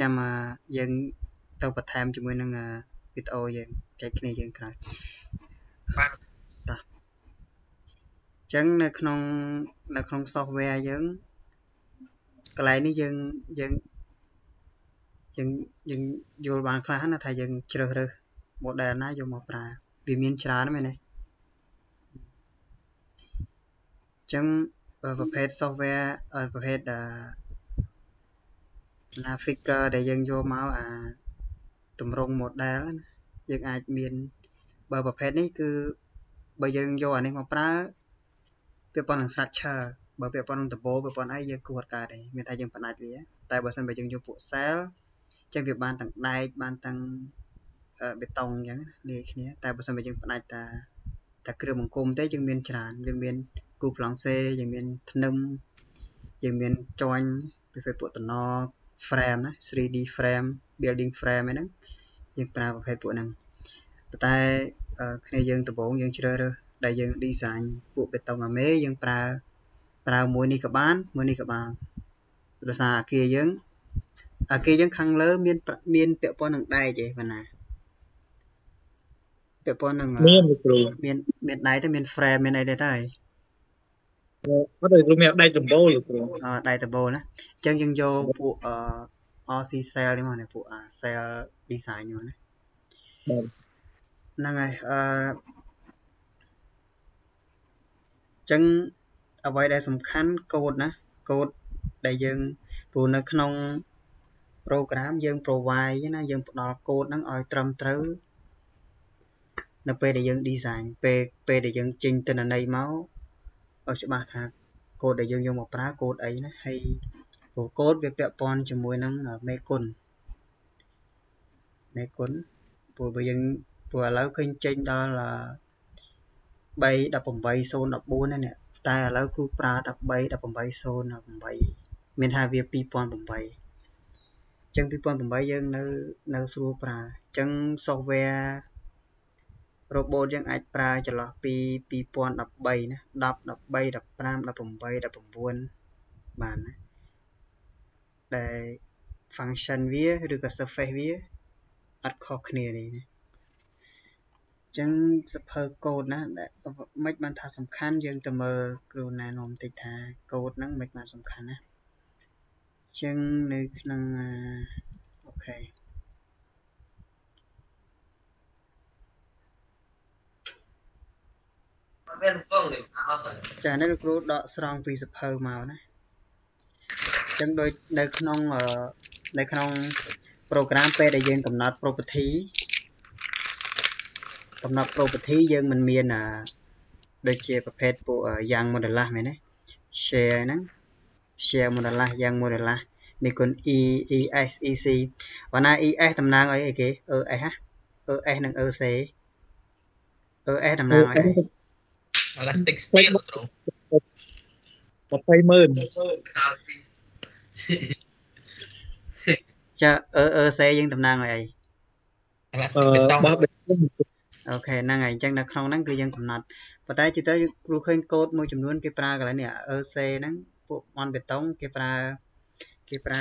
ចាំយើងទៅបន្ថែមជាមួយនឹងវីដេអូយើងចែកគ្នាយើងក្រោយបាទតាអញ្ចឹងនៅក្នុងនៅក្នុង software យើងកន្លែងនេះយើងយើងយើងយើងយល់បានខ្លះណាថាយើងជ្រើសរើស model ណាយកមកប្រើវាមានច្រើនមែនទេអញ្ចឹងប្រភេទ software ប្រភេទ ណា figure ដែលយើងយកមកអាតម្រង់ model ណាយើងអាចមានបើប្រភេទនេះគឺបើយើងយកអានេះមកប្រើពាក់ព័ន្ធនឹង structure បើពាក់ព័ន្ធនឹងដំបូលពាក់ព័ន្ធអីយើងគួរកើតទេមានថាយើងផ្ដាច់វាតែបើសិនបើយើងយកពួក cell ចឹងវាបានទាំងដែកបានទាំងបេតុងអញ្ចឹងលាយគ្នាតែបើសិនបើយើងផ្ដាច់តាតាគ្រឿងបង្គំទេយើងមានច្រើនយើងមានគូប្លង់សេយើងមានធ្នឹមយើងមានជាន់ពីពួកតំណ frame ណា 3D frame building frame ហ្នឹងយើងប្រើប្រភេទពួកហ្នឹងប៉ុន្តែគ្នាយើងដំបូងយើងជ្រើសរើសដែលយើង design ពួកបេតុងអាមេយើងប្រើប្រើមួយនេះក៏បានមួយនេះក៏បានដោយសារអាគារយើងអាគារយើងខាងលើ មានមានពាក់ព័ន្ធនឹងដែកឯងបណ្ណាពាក់ព័ន្ធនឹងមានគ្រូមានមានដែកទៅមាន frame មានអីដែរទៅ អត់ទេគ្រូមានដែកដំបូលគ្រូអដែកដំបូលណាអញ្ចឹងយើងយកពួកអ RC cell នេះមកនេះពួក cell design នេះមកណាបាទហ្នឹងហើយអឺចឹងអ្វីដែលសំខាន់កូដណាកូដដែលយើងព្រោះនៅក្នុង program យើង provide ណាយើងផ្ដល់កូដហ្នឹងឲ្យត្រឹមត្រូវនៅពេលដែលយើង design ពេលពេលដែលយើងចេញទិន្នន័យមក ឲ្យច្បាស់ថាកូដដែលយើងយកមកប្រើកូដអីណាហើយព្រោះកូដវាពាក់ព័ន្ធជាមួយនឹងមេគុណមេគុណព្រោះបើយើងព្រោះឥឡូវឃើញចេញដល់3.18.014នេះតែឥឡូវគ្រូប្រើតែ3.18.018មានថាវា2008អញ្ចឹង2008យើងនៅនៅស្រួលប្រើអញ្ចឹង software robot យើងអាចប្រើចន្លោះពី2013ណា10 13 15 18 19បានណាដែល function វាឬក៏ surface វាអត់ខុសគ្នានេះណាចឹងសភៅកូដណាមិនបានថាសំខាន់យើងទៅមើលគ្រូណែនាំតិចថាកូដហ្នឹងមិនបានសំខាន់ណាចឹងនៅក្នុងអូខេ ចានេះលោកគ្រូដកស្រង់ពីសភៅមកណាចឹងដូចនៅក្នុងនៅក្នុង program ពេលដែលយើងកំណត់ property កំណត់ property យើងមិនមានដូចជាប្រភេទពួកយ៉ាង modular មែនទេ share ហ្នឹង share modular យ៉ាង modular មានគុណ e es ec បើណា es តំណាងឲ្យអីគេ es ហ៎ es និង ec es តំណាងឲ្យ elastic steel គ្រូ200,000ចា ec យើងតំណាងឲ្យអី elastic បេតុងអូខេហ្នឹងហើយអញ្ចឹងនៅក្នុងហ្នឹងគឺយើងកំណត់ប៉ុន្តែជិះទៅគ្រូឃើញកូដមួយចំនួនគេប្រើកន្លែងនេះ EC ហ្នឹងពួកមន់បេតុងគេប្រើគេប្រើ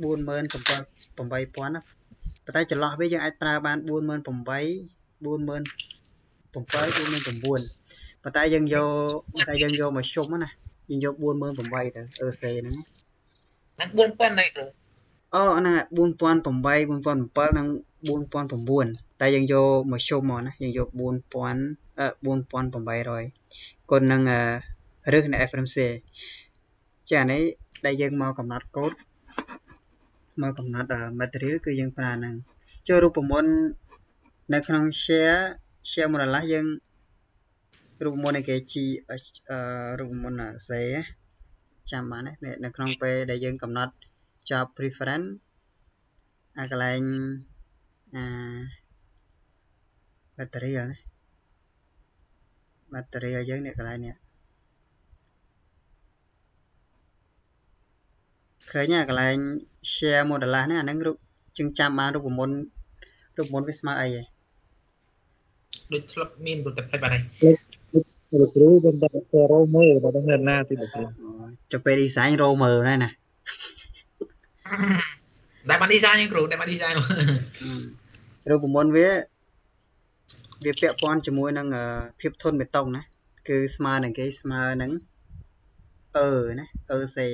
48000ណាប៉ុន្តែចន្លោះវាយើងអាចប្រើបាន48000 48000 48000 49000ប៉ុន្តែយើងយកតែយើងយកមកជុំណាយើងយក48000ទៅ EC ហ្នឹងហ្នឹង4000ហ្នឹងគ្រូអូហ្នឹង4008 4007និង4009តែយើងយកមកជុំមកណាយើងយក4000 4800គុណនឹងរឹសនៃ FMC ចានេះដែលយើងមកកំណត់កូដមកកំណត់ material គឺយើងប្រើហ្នឹងចូលរូបមន្តនៅក្នុង share share modular យើងរូបមន្តនៃគេជីរូបមន្តសេចាំបានណានៅក្នុងពេលដែលយើងកំណត់ job preference អាកន្លែងអា material ណា material យើងនេះកន្លែងនេះឃើញអាកន្លែង share modular នេះអានឹងរូបជាងចាំបានរូបមន្តរូបមន្តវាស្មើអីហ៎ ដូចធ្លាប់មានរូបតែផ្លេចបាត់ហើយលោកគ្រូមិនតែរោមើលបើដឹងណាទីលោកគ្រូចុះពេល design រោមើលដែរណាដែលបាន design ហ្នឹងគ្រូដែលបាន design អឺរូបមន្តវាវាពាក់ព័ន្ធជាមួយនឹងអឺភាពធន់បេតុងណាគឺស្មើនឹងគេស្មើនឹងអឺណាអឺសេ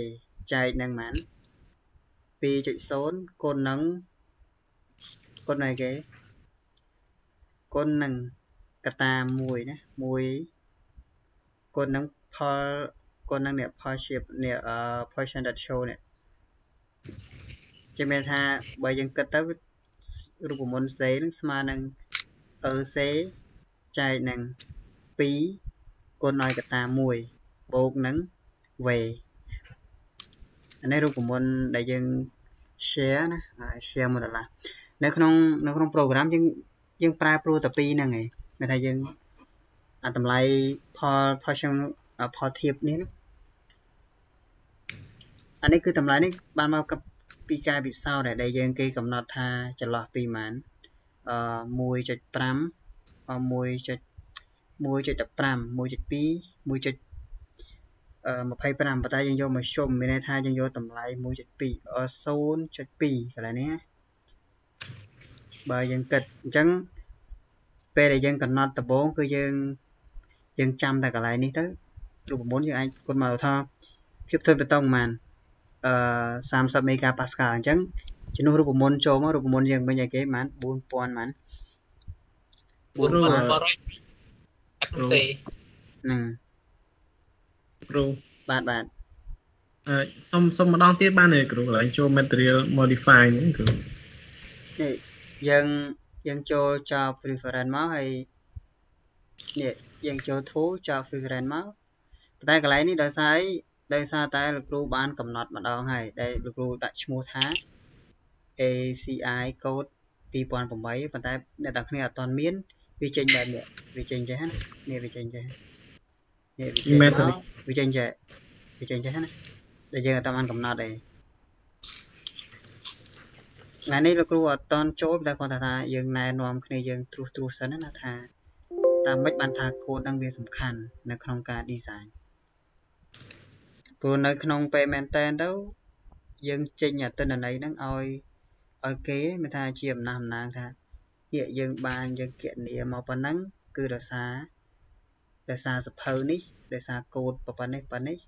ចែកនឹងប៉ុន្មាន2.0គុណនឹងគុណអីគេគុណនឹង កតា1ណា1គុណនឹងផលគុណនឹងអ្នក ផលជាអ្នកអឺ portion that show នេះជាមានថាបើយើងគិតទៅរូបមន្តសេនឹងស្មើនឹងអឺសេចែកនឹង2គុណឲ្យកតា1បូកនឹងវេអានេះរូបមន្តដែលយើង share ណា share មួយដុល្លារនៅក្នុងនៅក្នុង program យើងយើងប្រែប្រួលតែពីរហ្នឹងឯង មានថាយើងអាតម្លៃផលផលខ្ញុំផលធៀបនេះអានេះគឺតម្លៃនេះបានមកពីការពិសោធន៍ដែលយើងគេកំណត់ថាចន្លោះពីប្រហែលអឺ1.5 1.1.15 1.2 1.25ប៉ុន្តែយើងយកមកជុំមានន័យថាយើងយកតម្លៃ1.2 0.2កន្លែងនេះបើយើងគិតអញ្ចឹង ពេលដែលយើងកំណត់ដំបូងគឺយើងយើងចាំតែកន្លែងនេះទៅរូបមន្តយើងអាចគុណមកថាភាពធន់បេតុងប្រហែលអឺ30មេហ្គាប៉ាស្កាអញ្ចឹងជំនួសរូបមន្តចូលមករូបមន្តយើងវិញឲ្យគេប្រហែល4000ប្រហែល4500អត់សេហ្នឹងគ្រូបាទបាទអឺសុំសុំម្ដងទៀតបានទេគ្រូកន្លែងចូល material modify ហ្នឹងគ្រូនេះយើង យើងចូលចោល preference មកហើយនេះយើងចូល tool ចោល preference មកប៉ុន្តែកន្លែងនេះដោយសារអីដោយសារតែលោកគ្រូបានកំណត់ម្ដងហើយដែលលោកគ្រូដាក់ឈ្មោះថា ACI code 2008ប៉ុន្តែអ្នកទាំងគ្នាអត់ទាន់មានវាចេញបែបនេះវាចេញចេះណានេះវាចេញចេះនេះវាចេញវាចេញចេះវាចេញចេះណាដែលយើងអត់បានកំណត់ទេ ថ្ងៃនេះលោកគ្រូអត់តន់ចូលតែគាត់ថាយើងណែនាំគ្នាយើងត្រួសត្រាសសិនណាថាតាមម៉េចបានថាកូដហ្នឹងវាសំខាន់នៅក្នុងការ design ព្រោះនៅក្នុងពេលមែនតែនទៅយើងចេញអតិន័យហ្នឹងឲ្យឲ្យគេមានថាជាអំណះអំណាងថានេះយើងបានយើងគណនាមកប៉ុណ្ណឹងគឺដោយសារដោយសារសភៅនេះដោយសារកូដប៉ុណ្ណេះប៉ុណ្ណេះ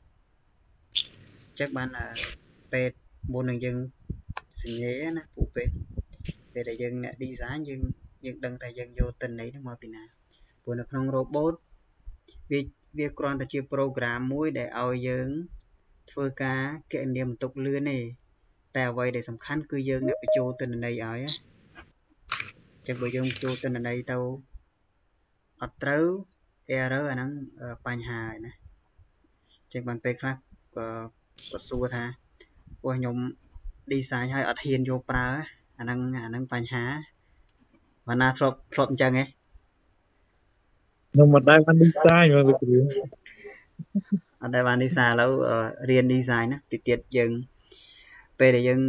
ចឹងបានពេទ្យមុននឹងយើង សញ្ញាណាពូពេទ្យពេលដែលយើងអ្នក design យើងយើងដឹងថាយើងយកតិន័យហ្នឹងមកពីណាព្រោះនៅក្នុង robot វាវាគ្រាន់តែជា program មួយដែលឲ្យយើងធ្វើការគណនាបន្ទុកលឿនទេតែអ្វីដែលសំខាន់គឺយើងអ្នកបញ្ចូលទិន្នន័យឲ្យណាចឹងបើយើងបញ្ចូលទិន្នន័យទៅអត់ត្រូវ error អាហ្នឹងបញ្ហាហើយណាចឹងបានពេលខ្លះគាត់សួរថាពួកខ្ញុំ design ឲ្យអត់ហ៊ានយកប្រើអាហ្នឹងអាហ្នឹងបញ្ហាបានណាធ្លាប់ធ្លាប់អញ្ចឹងហ៎ខ្ញុំមិនដែលបាន design មកលោកគ្រូអត់ដែលបាន design ឥឡូវរៀន design ណាតិចទៀតយើងពេលដែលយើង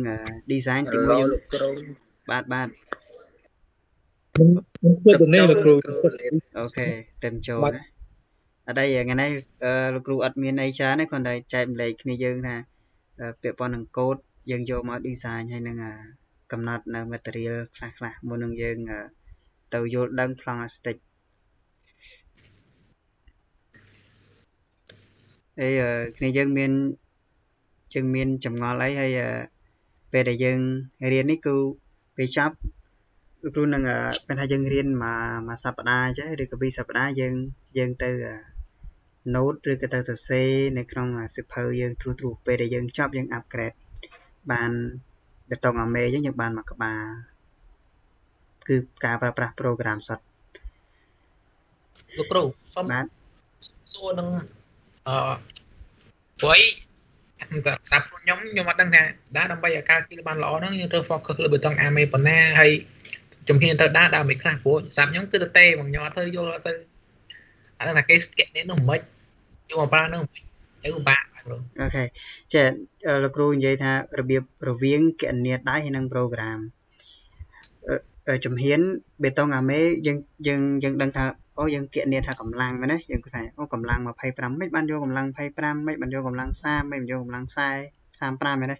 design ទីមួយយើងបាទបាទខ្ញុំគិតទៅនេះលោកគ្រូអូខេต็មចូលណាអត់អីថ្ងៃនេះលោកគ្រូអត់មានអីច្រើនទេគ្រាន់តែចែកម្លែកគ្នាយើងថាពាក់ព័ន្ធនឹងកូដ យើងយកមក design ហើយនឹងកំណត់នៅ material ខ្លះខ្លះមុននឹងយើងទៅយល់ដឹងប្លង់អាស្តិចអីគ្នាយើងមានយើងមានចម្ងល់អីហើយពេលដែលយើងរៀននេះគឺពេលចប់គឺគ្រូនឹងពេលថាយើងរៀនមួយមួយសប្តាហ៍អញ្ចឹងឬក៏ពីរសប្តាហ៍យើងយើងទៅ note ឬក៏ទៅសរសេរនៅក្នុងសិភៅយើងទ្រុសទ្រុសពេលដែលយើងចប់យើង upgrade បានបេតុងអាមេអញ្ចឹងយើងបានមួយក្បាលគឺការប្រើប្រាស់ program សុទ្ធលោកគ្រូសូមបាទសួរនឹងអឺព្រោះតែស្រាប់ខ្ញុំខ្ញុំអត់ដឹងថាដែរដើម្បីឲ្យការគិលបានល្អហ្នឹងយើងត្រូវ focus លើបេតុងអាមេប៉ុណ្ណាហើយជំហានទៅដែរដល់មិនខ្លះព្រោះសម្រាប់ខ្ញុំគឺទៅទេបងខ្ញុំអត់ទៅយល់អត់ទៅអត់ដឹងថាគេស្កេនេះនោះមិនយកមកប្រើនោះទៅពិបាក អូខេចាលោកគ្រូនិយាយថារបៀបរវាងគណនាដៃហើយនិង program ជំហានបេតុងអាមេយើងយើងយើងដឹងថាអូយើងគណនាថាកម្លាំងមែនទេយើងគិតថាអូកម្លាំង25មិនបានយកកម្លាំង25មិនបានយកកម្លាំង30មិនបានយកកម្លាំង40 35មែនទេ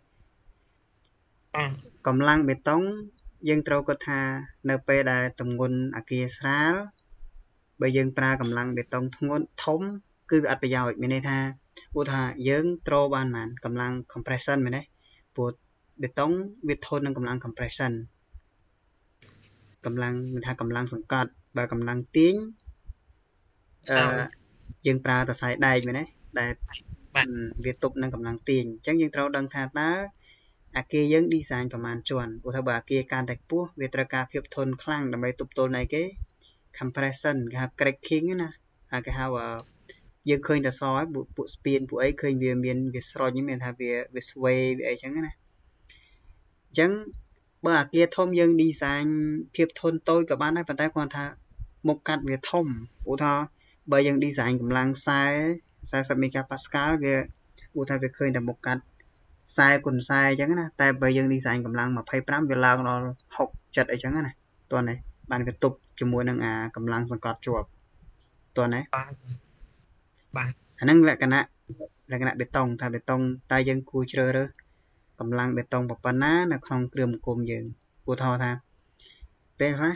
បាទកម្លាំងបេតុងយើងត្រូវគិតថានៅពេលដែលទម្ងន់អាគារស្រាលបើយើងប្រើកម្លាំងបេតុងធ្ងន់ធំគឺវាអត់ប្រយោជន៍មានន័យថា ឧទាហរណ៍យើងត្រូបានប៉ុន្មានកម្លាំង compression មែនទេព្រោះបេតុងវាធន់នឹងកម្លាំង compression កម្លាំងមិនថាកម្លាំងសង្កត់បើកម្លាំងទាញអសោឺយើងប្រើតសៃដែកមែនទេដែលបាទអឺវាទប់នឹងកម្លាំងទាញអញ្ចឹងយើងត្រូវដឹងថាតើអាគារយើង design ប្រមាណជាន់ឧទាហរណ៍បើអាគារកាន់តែខ្ពស់វាត្រូវការភាពធន់ខ្លាំងដើម្បីទប់ទល់នៃគេ compression គេហៅ cracking ហ្នឹងណាអាគេហៅអឺ យើងឃើញតែសហើយពួកពួកស្ពានពួកអីឃើញវាមានវាស្រោចហ្នឹងមានថាវាវា sway វាអីចឹងណាអញ្ចឹងបើអាគារធំយើង design ភាពធន់តូចក៏បានដែរប៉ុន្តែគ្រាន់ថាមុខកាត់វាធំឧទាហរណ៍បើយើង design កម្លាំង40 40 megapascal វាឧទាហរណ៍វាឃើញតែមុខកាត់40គុណ40អញ្ចឹងណាតែបើយើង design កម្លាំង25វាឡើងដល់6 7អីចឹងណាតោះនេះបានវាទប់ជាមួយនឹងអាកម្លាំងសង្កត់ជាប់តោះណាបាទ បាទអាហ្នឹងលក្ខណៈលក្ខណៈបេតុងថាបេតុងតើយើងគួរជ្រើសរើសកម្លាំងបេតុងប៉ុណ្ណានៅក្នុងគ្រឿងបង្គំយើងឧទាហរណ៍ថាពេលខ្លះ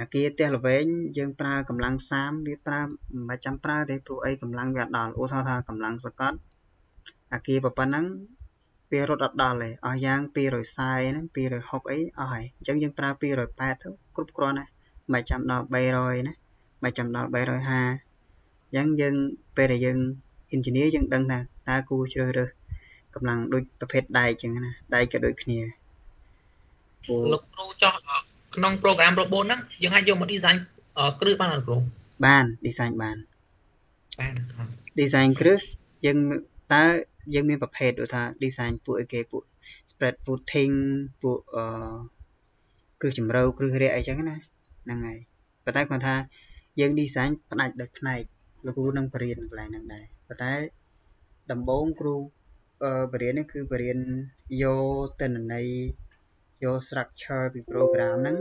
អាគារផ្ទះល្វែងយើងប្រើកម្លាំង30វាប្រើមិនបាច់ចាំប្រើទេព្រោះអីកម្លាំងវាអត់ដល់ឧទាហរណ៍ថាកម្លាំងសង្កត់អាគារប៉ុណ្ណឹងវារត់អត់ដល់ទេអស់យ៉ាង240ហ្នឹង260អីអស់ហើយអញ្ចឹងយើងប្រើ280ទៅគ្រប់គ្រាន់ណាស់មិនបាច់ចាំដល់300ណាមិនបាច់ចាំដល់350 អញ្ចឹងយើងពេលដែលយើង engineer យើងដឹងថាតើគួរជ្រើសរើសកម្លាំងដូចប្រភេទដែកអញ្ចឹងណាដែកក៏ដូចគ្នាព្រោះលោកគ្រូចោះក្នុង program robot ហ្នឹងយើងអាចយកមក design អឺគ្រឹះបានអត់គ្រូបាន design បានបានអត់ design គ្រឹះយើងតើយើងមានប្រភេទដូចថា design ពួកអីគេពួក spread footing ពួកអឺគ្រឹះជំរៅគ្រឹះរាកអីចឹងណាហ្នឹងហើយប៉ុន្តែគាត់ថាយើង design ផ្ដាច់ដោយផ្នែក លោកគ្រូនឹងបរៀនកន្លែងហ្នឹងដែរប៉ុន្តែដំបូងគ្រូអឺបរៀននេះគឺបរៀនយកទិន្នន័យយក structure ពី program ហ្នឹង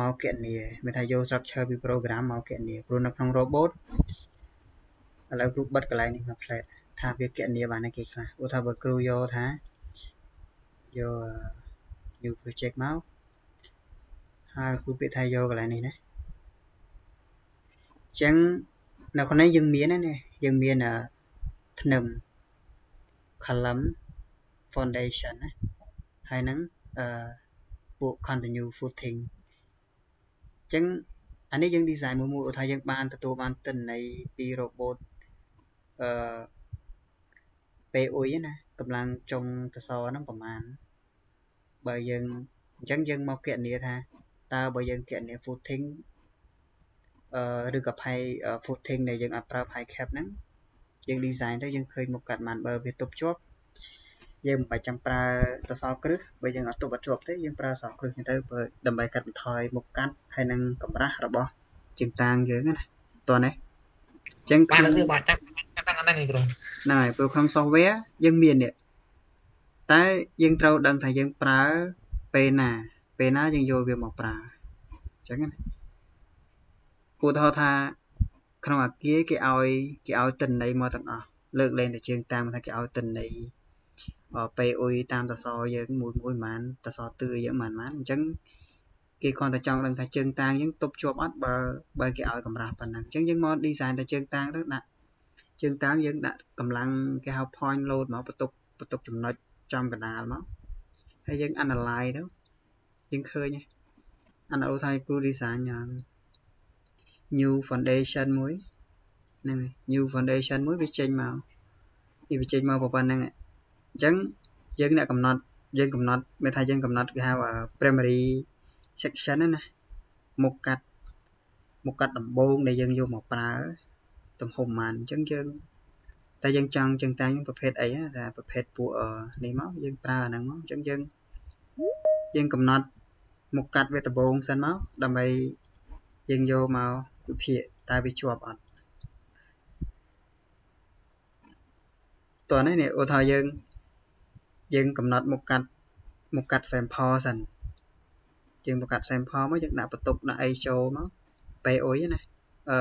មកគណនាមានថាយក structure ពី program មកគណនាព្រោះនៅក្នុង robot ឥឡូវគ្រូបិទកន្លែងនេះមកផ្លែតថាវាគណនាបានអីគេខ្លះឧទាហរណ៍បើគ្រូយកថាយក new project មកហើយគ្រូពាក្យថាយកកន្លែងនេះណាអញ្ចឹង នៅក្នុងនេះយើងមានណានេះយើងមានអឺធ្នឹម column foundation ណាហើយនឹងអឺពួក continue footing អញ្ចឹងអានេះយើង design មួយមួយឧទាហរណ៍យើងបានទទួលបានទិន្នន័យពី robot អឺពេលអ៊ុយណាកម្លាំងចុងសសរហ្នឹងប្រហែលបើយើងអញ្ចឹងយើងមកគណនាថាតើបើយើងគណនា footing អឺ ឬក៏ផៃ footing ដែលយើងអត់ប្រើផៃ cap ហ្នឹងយើង design ទៅយើងឃើញមុខកាត់បានបើវាទប់ជាប់យើងមិនបាច់ចាំប្រើសសរគ្រឹះបើយើងអត់ទប់អត់ជាប់ទេយើងប្រើសសរគ្រឹះហ្នឹងទៅបើដើម្បីកាត់បន្ថយមុខកាត់ហើយនឹងកម្រាស់របស់ជើងតាងយើងណាតោះនេះអញ្ចឹងបានក្នុងគ្រូបាទចាំចាំតាំងអាហ្នឹងឯងគ្រូហ្នឹងហើយព្រោះក្នុង software យើងមាននេះតែយើងត្រូវដឹងថាយើងប្រើពេលណាពេលណាយើងយកវាមកប្រើអញ្ចឹងណា ឧទាហរណ៍ថា ក្នុងអាគារគេឲ្យគេឲ្យទិន្នន័យមកទាំងអស់លើកលែងតែជើងតាមថាគេឲ្យទិន្នន័យអឺពេលអ៊ុយតាមតសយើងមួយមួយប៉ុន្មានតសទឿយើងប៉ុន្មានប៉ុន្មានអញ្ចឹងគេគ្រាន់តែចង់ដឹងថាជើងតាងយើងទប់ជាប់អត់បើបើគេឲ្យកម្រាស់ប៉ុណ្ណឹងអញ្ចឹងយើងមក design តែជើងតាងទៅដាក់ជើងតាងយើងដាក់កម្លាំងគេហៅ point load មកបន្ទុកបន្ទុកចំណុចចំកណ្ដាលមកហើយយើង analyze ទៅយើងឃើញហើយ analyze ថាគ្រូ design យ៉ាង new foundation មួយហ្នឹងហើយ new foundation មួយវាចេញមកវាចេញមកប៉ុណ្ណឹងហើយអញ្ចឹងយើងអ្នកកំណត់យើងកំណត់មានថាយើងកំណត់គេហៅ primary section ហ្នឹងណាមុខកាត់មុខកាត់ដំបូងដែលយើងយកមកប្រើទំហំប៉ុន្មានអញ្ចឹងយើងតែយើងចង់ចឹងតាំងប្រភេទអីណាតែប្រភេទពួកអឺនេះមកយើងប្រើអាហ្នឹងមកអញ្ចឹងយើងយើងកំណត់មុខកាត់វាដំបូងសិនមកដើម្បីយើងយកមក វិភាគតើវាជាប់អត់តោះនេះនេះឧទាហរណ៍យើងយើងកំណត់មុខកាត់មុខកាត់ sample សិនយើងមកកាត់ sample មកយើងដាក់បន្ទុកដាក់អីចូលមកពេលអុយណាអឺ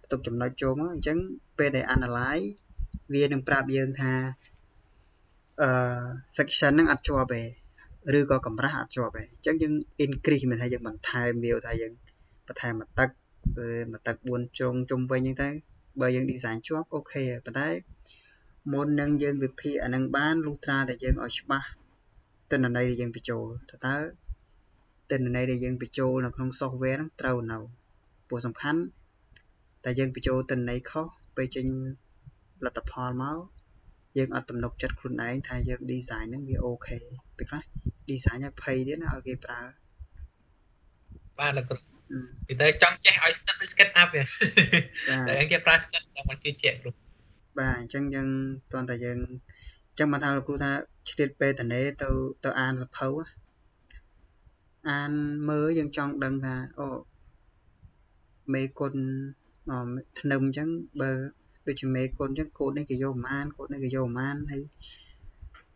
បន្ទុកចំណុចចូលមកអញ្ចឹងពេលដែល analyze វានឹងប្រាប់យើងថាអអឺ section ហ្នឹងអត់ជាប់ទេឬក៏កម្រាស់អត់ជាប់ទេអញ្ចឹងយើង increase មានថាយើងបន្ថែមវាថាយើងបន្ថែមមកទឹក មកទឹក4ជ្រុងជុំវិញអញ្ចឹងទៅបើយើង design ជាប់អូខេប៉ុន្តែមុននឹងយើងវិភាគអានឹងបានលុះត្រាតែយើងឲ្យច្បាស់ទិន្នន័យដែលយើងបញ្ចូលតើតើទិន្នន័យដែលយើងបញ្ចូលនៅក្នុង software ហ្នឹងត្រូវនៅព្រោះសំខាន់តែយើងបញ្ចូលទិន្នន័យខុសពេលចេញលទ្ធផលមកយើងអត់ទំនុកចិត្តខ្លួនឯងថាយើង design ហ្នឹងវាអូខេពេលខ្លះ design ឲ្យភ័យទៀតណាឲ្យគេប្រើបាទលោកគ្រូ ពីតែចង់ចេះឲ្យស្និទ្ធដូច SketchUp វាតែគេប្រើស្និទ្ធតែមិនជឿជាក់គ្រូបាទអញ្ចឹងយើងតើតើយើងអញ្ចឹងបានថាលោកគ្រូថាឆ្លៀតពេលតនេទៅទៅអានសភៅអានមើលយើងចង់ដឹងថាអូមេគុណធ្នឹមអញ្ចឹងបើដូចជាមេគុណអញ្ចឹងកូដនេះគេយកប្រមាណកូដនេះគេយកប្រមាណហើយ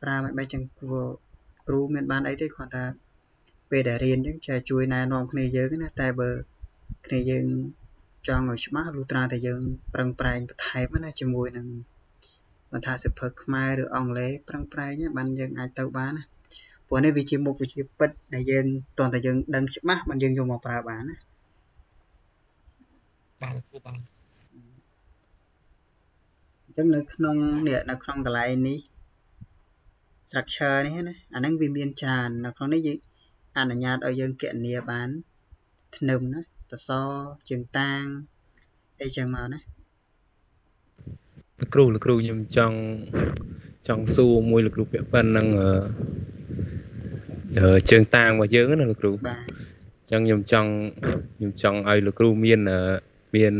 ប្រើមិនបែបចឹងគ្រូគ្រូមានបានអីទេគ្រាន់តែ ពេលដែលរៀនអញ្ចឹងចេះជួយណែនាំគ្នាយើងណាតែបើគ្នាយើងចង់ឲ្យច្បាស់លុះត្រាតែយើងប្រឹងប្រែងបន្ថែមណាជាមួយនឹងមិនថាសិភើខ្មែរឬអង់គ្លេសប្រឹងប្រែងបានយើងអាចទៅបានណាព្រោះនេះវាជាមុខវិជ្ជាពិតដែលយើងតើតើយើងដឹងច្បាស់បានយើងយកមកប្រើបានណាបាទគូបាទអញ្ចឹងនៅក្នុងនេះនៅក្នុងកន្លែងនេះ structure នេះណាអាហ្នឹងវាមានច្រើននៅក្នុងនេះយើង អនុញ្ញាតឲ្យយើងគណនាបានធ្នឹមណាតសជើងតាងអីចឹងមកណាលោកគ្រូលោកគ្រូខ្ញុំចង់ចង់សួរមួយលោកគ្រូពាក់ព័ន្ធនឹងជើងតាងរបស់យើងណាលោកគ្រូបាទអញ្ចឹងខ្ញុំចង់ខ្ញុំចង់ឲ្យលោកគ្រូមានមាន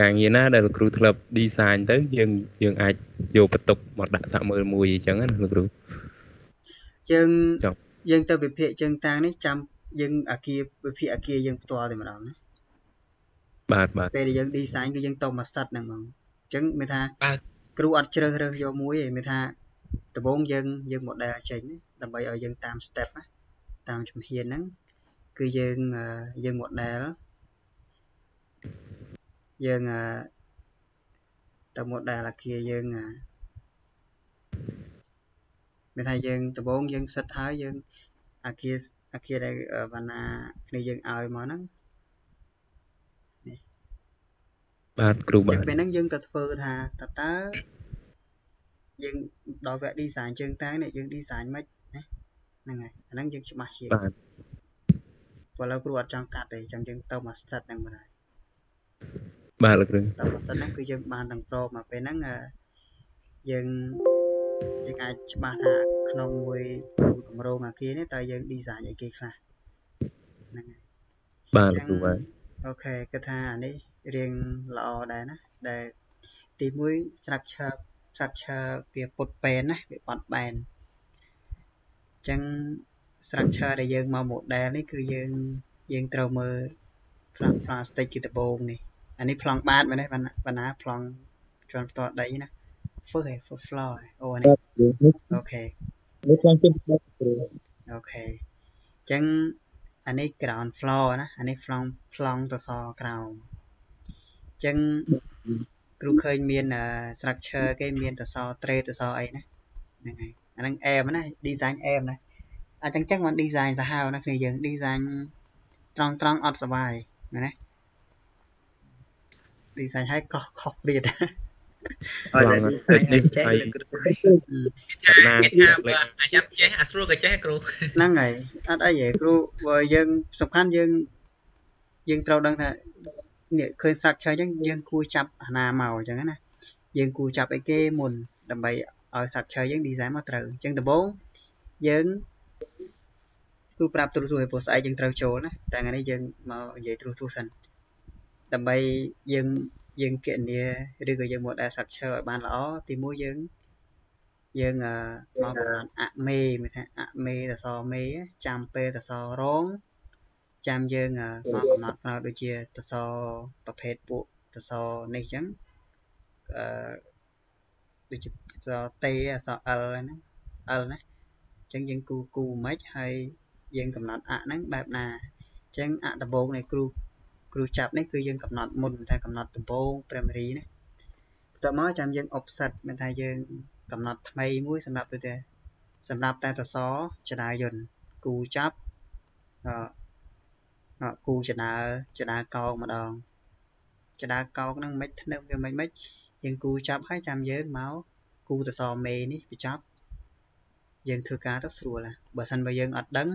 ការងារណាដែលលោកគ្រូធ្លាប់ design ទៅយើងយើងអាចយកបន្ទុកមកដាក់សាក់មើលមួយអញ្ចឹងណាលោកគ្រូយើង យើងទៅវិភាគជើងតាងនេះចាំយើងអាគារវិភាគអាគារយើងផ្ទាល់តែម្ដងណាបាទបាទពេលដែលយើង design គឺយើងទៅមកសិតហ្នឹងហ្មងអញ្ចឹងមានថាគ្រូអត់ជ្រើសរើសយកមួយទេមានថាដំបូងយើងយើង model ចេញដើម្បីឲ្យយើងតាម step តាមជំហានហ្នឹងគឺយើងយើង model យើងទៅ model អាគារយើង មានថាយើងដំបូងយើងសិតហើយយើងអាគារអាគារដែលបណ្ណាគ្នាយើងឲ្យមកហ្នឹងនេះបាទគ្រូបាទពេលហ្នឹងយើងទៅធ្វើថាតើតើយើងដល់វគ្គ design ជើងតាំងនេះយើង design មិនណាហ្នឹងហើយអាហ្នឹងយើងច្បាស់ជាបាទព្រោះឥឡូវគ្រូអត់ចង់កាត់ទេចាំយើងទៅមក start ហ្នឹងមកហើយបាទលោកគ្រូទៅមក start ហ្នឹងគឺយើងបានទាំងប្រូមកពេលហ្នឹងយើង យើងអាចច្បាស់ថាក្នុងមួយមួយគម្រោងអាគារនេះតើយើង design អីគេខ្លះហ្នឹងហើយបាទគ្រូបាទអូខេគិតថាអានេះរៀងល្អដែរណាដែលទី1 structure structure វាពុតពេនណាវាបត់បែនអញ្ចឹង structure ដែលយើងមក model នេះគឺយើងយើងត្រូវមើល plastic ជាដំបូងនេះអានេះប្លង់បាតមែនទេបណ្ណាប្លង់ជាន់ផ្ទាល់ដីណា first ឯ first floor អូនេះអូខេនេះខ្លាំងជាងគ្រូអូខេអញ្ចឹងអានេះ ground floor ណាអានេះ flong ប្លង់ទៅសក្រោមអញ្ចឹងគ្រូឃើញមាន structure គេមានទៅស trade ទៅសអីណាហ្នឹងហើយអាហ្នឹងអែមណា design អែមណាអញ្ចឹងចឹងមិន design សាហាវណាគ្នាយើង design ត្រង់ត្រង់អត់សុបាយមែនទេ design ឲ្យកោះខុសព្រាត ឲ្យតែនេះស្អីចេះគ្រូគេថាគេថាបើអាយ៉ាប់ចេះអាស្រួលក៏ចេះគ្រូហ្នឹងហើយអត់អីទេគ្រូបើយើងសំខាន់យើងយើងត្រូវដឹងថានេះឃើញ structure អញ្ចឹងយើងគួរចាប់អាណាមកអញ្ចឹងណាយើងគួរចាប់អីគេមុនដើម្បីឲ្យ structure យើង design មកត្រូវអញ្ចឹងដំបូងយើងគឺប្រាប់ទ្រុសទ្រុសឲ្យព្រោះស្អែកយើងត្រូវចូលណាតែថ្ងៃនេះយើងមកនិយាយទ្រុសទ្រុសសិនដើម្បីយើង យើងគណនាឬក៏យើង model structure ឲ្យបានល្អទីមួយយើងយើងមកកំណត់អមេមានថាអមេតសមេចាំពេលតសរងចាំយើងមកកំណត់ប្រើដូចជាតសប្រភេទពួកតសនេះអញ្ចឹងអឺដូចជាតសតេអស L ហ្នឹង L ណាអញ្ចឹងយើងគូគូមិនហើយយើងកំណត់អហ្នឹងបែបណាអញ្ចឹងអដំបូងនៃគ្រូ គ្រូចាប់នេះគឺយើងកំណត់មុនតែកំណត់ដំបូង primary ណាបន្ទាប់មកចាំយើង offset មានថាយើងកំណត់ថ្មីមួយសម្រាប់ដូចតែសម្រាប់តែតសចនាយន្តគូចាប់អគូចនាចនាកោកម្ដងចនាកោកហ្នឹងមិនធ្នឹមវាមិនមិនយើងគូចាប់ហើយចាំយើងមកគូតសមេនេះបញ្ចប់យើងធ្វើការទៅស្រួលណាបើសិនបើយើងអត់ដឹង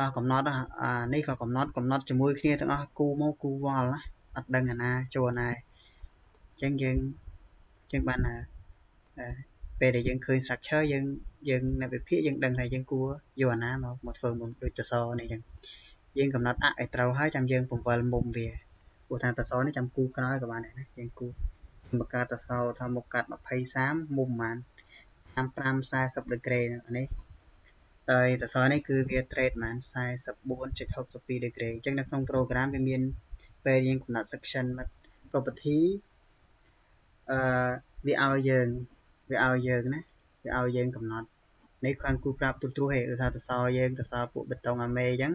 ដល់កំណត់អានេះក៏កំណត់កំណត់ជាមួយគ្នាទាំងអស់គូមកគូវល់ណាអត់ដឹងអាណាចូលណាអញ្ចឹងយើងយើងបានពេលដែលយើងឃើញ structure យើងយើងនៅវិភាគយើងដឹងថាយើងគួរយកអាណាមកមកធ្វើមុនដូចតសនេះអញ្ចឹងយើងកំណត់អឲ្យត្រូវហើយចាំយើងពង្វិលមុំវាព្រោះថាតសនេះចាំគូក្រោយក៏បានដែរណាយើងគូមកកាតសោថាមកកាត់20 30មុំប្រហែល35 40ដឺក្រេនេះ ហើយតសនេះគឺវា trade ប្រហែល44.62ដឺក្រេអញ្ចឹងនៅក្នុង program វាមានពេលយើងកំណត់ section property អឺវាឲ្យយើងវាឲ្យយើងណាវាឲ្យយើងកំណត់នេះខាងគូប្រាប់ទូទ្រោះហេគឺថាតសយើងតសពួកបេតុងអាមេអញ្ចឹង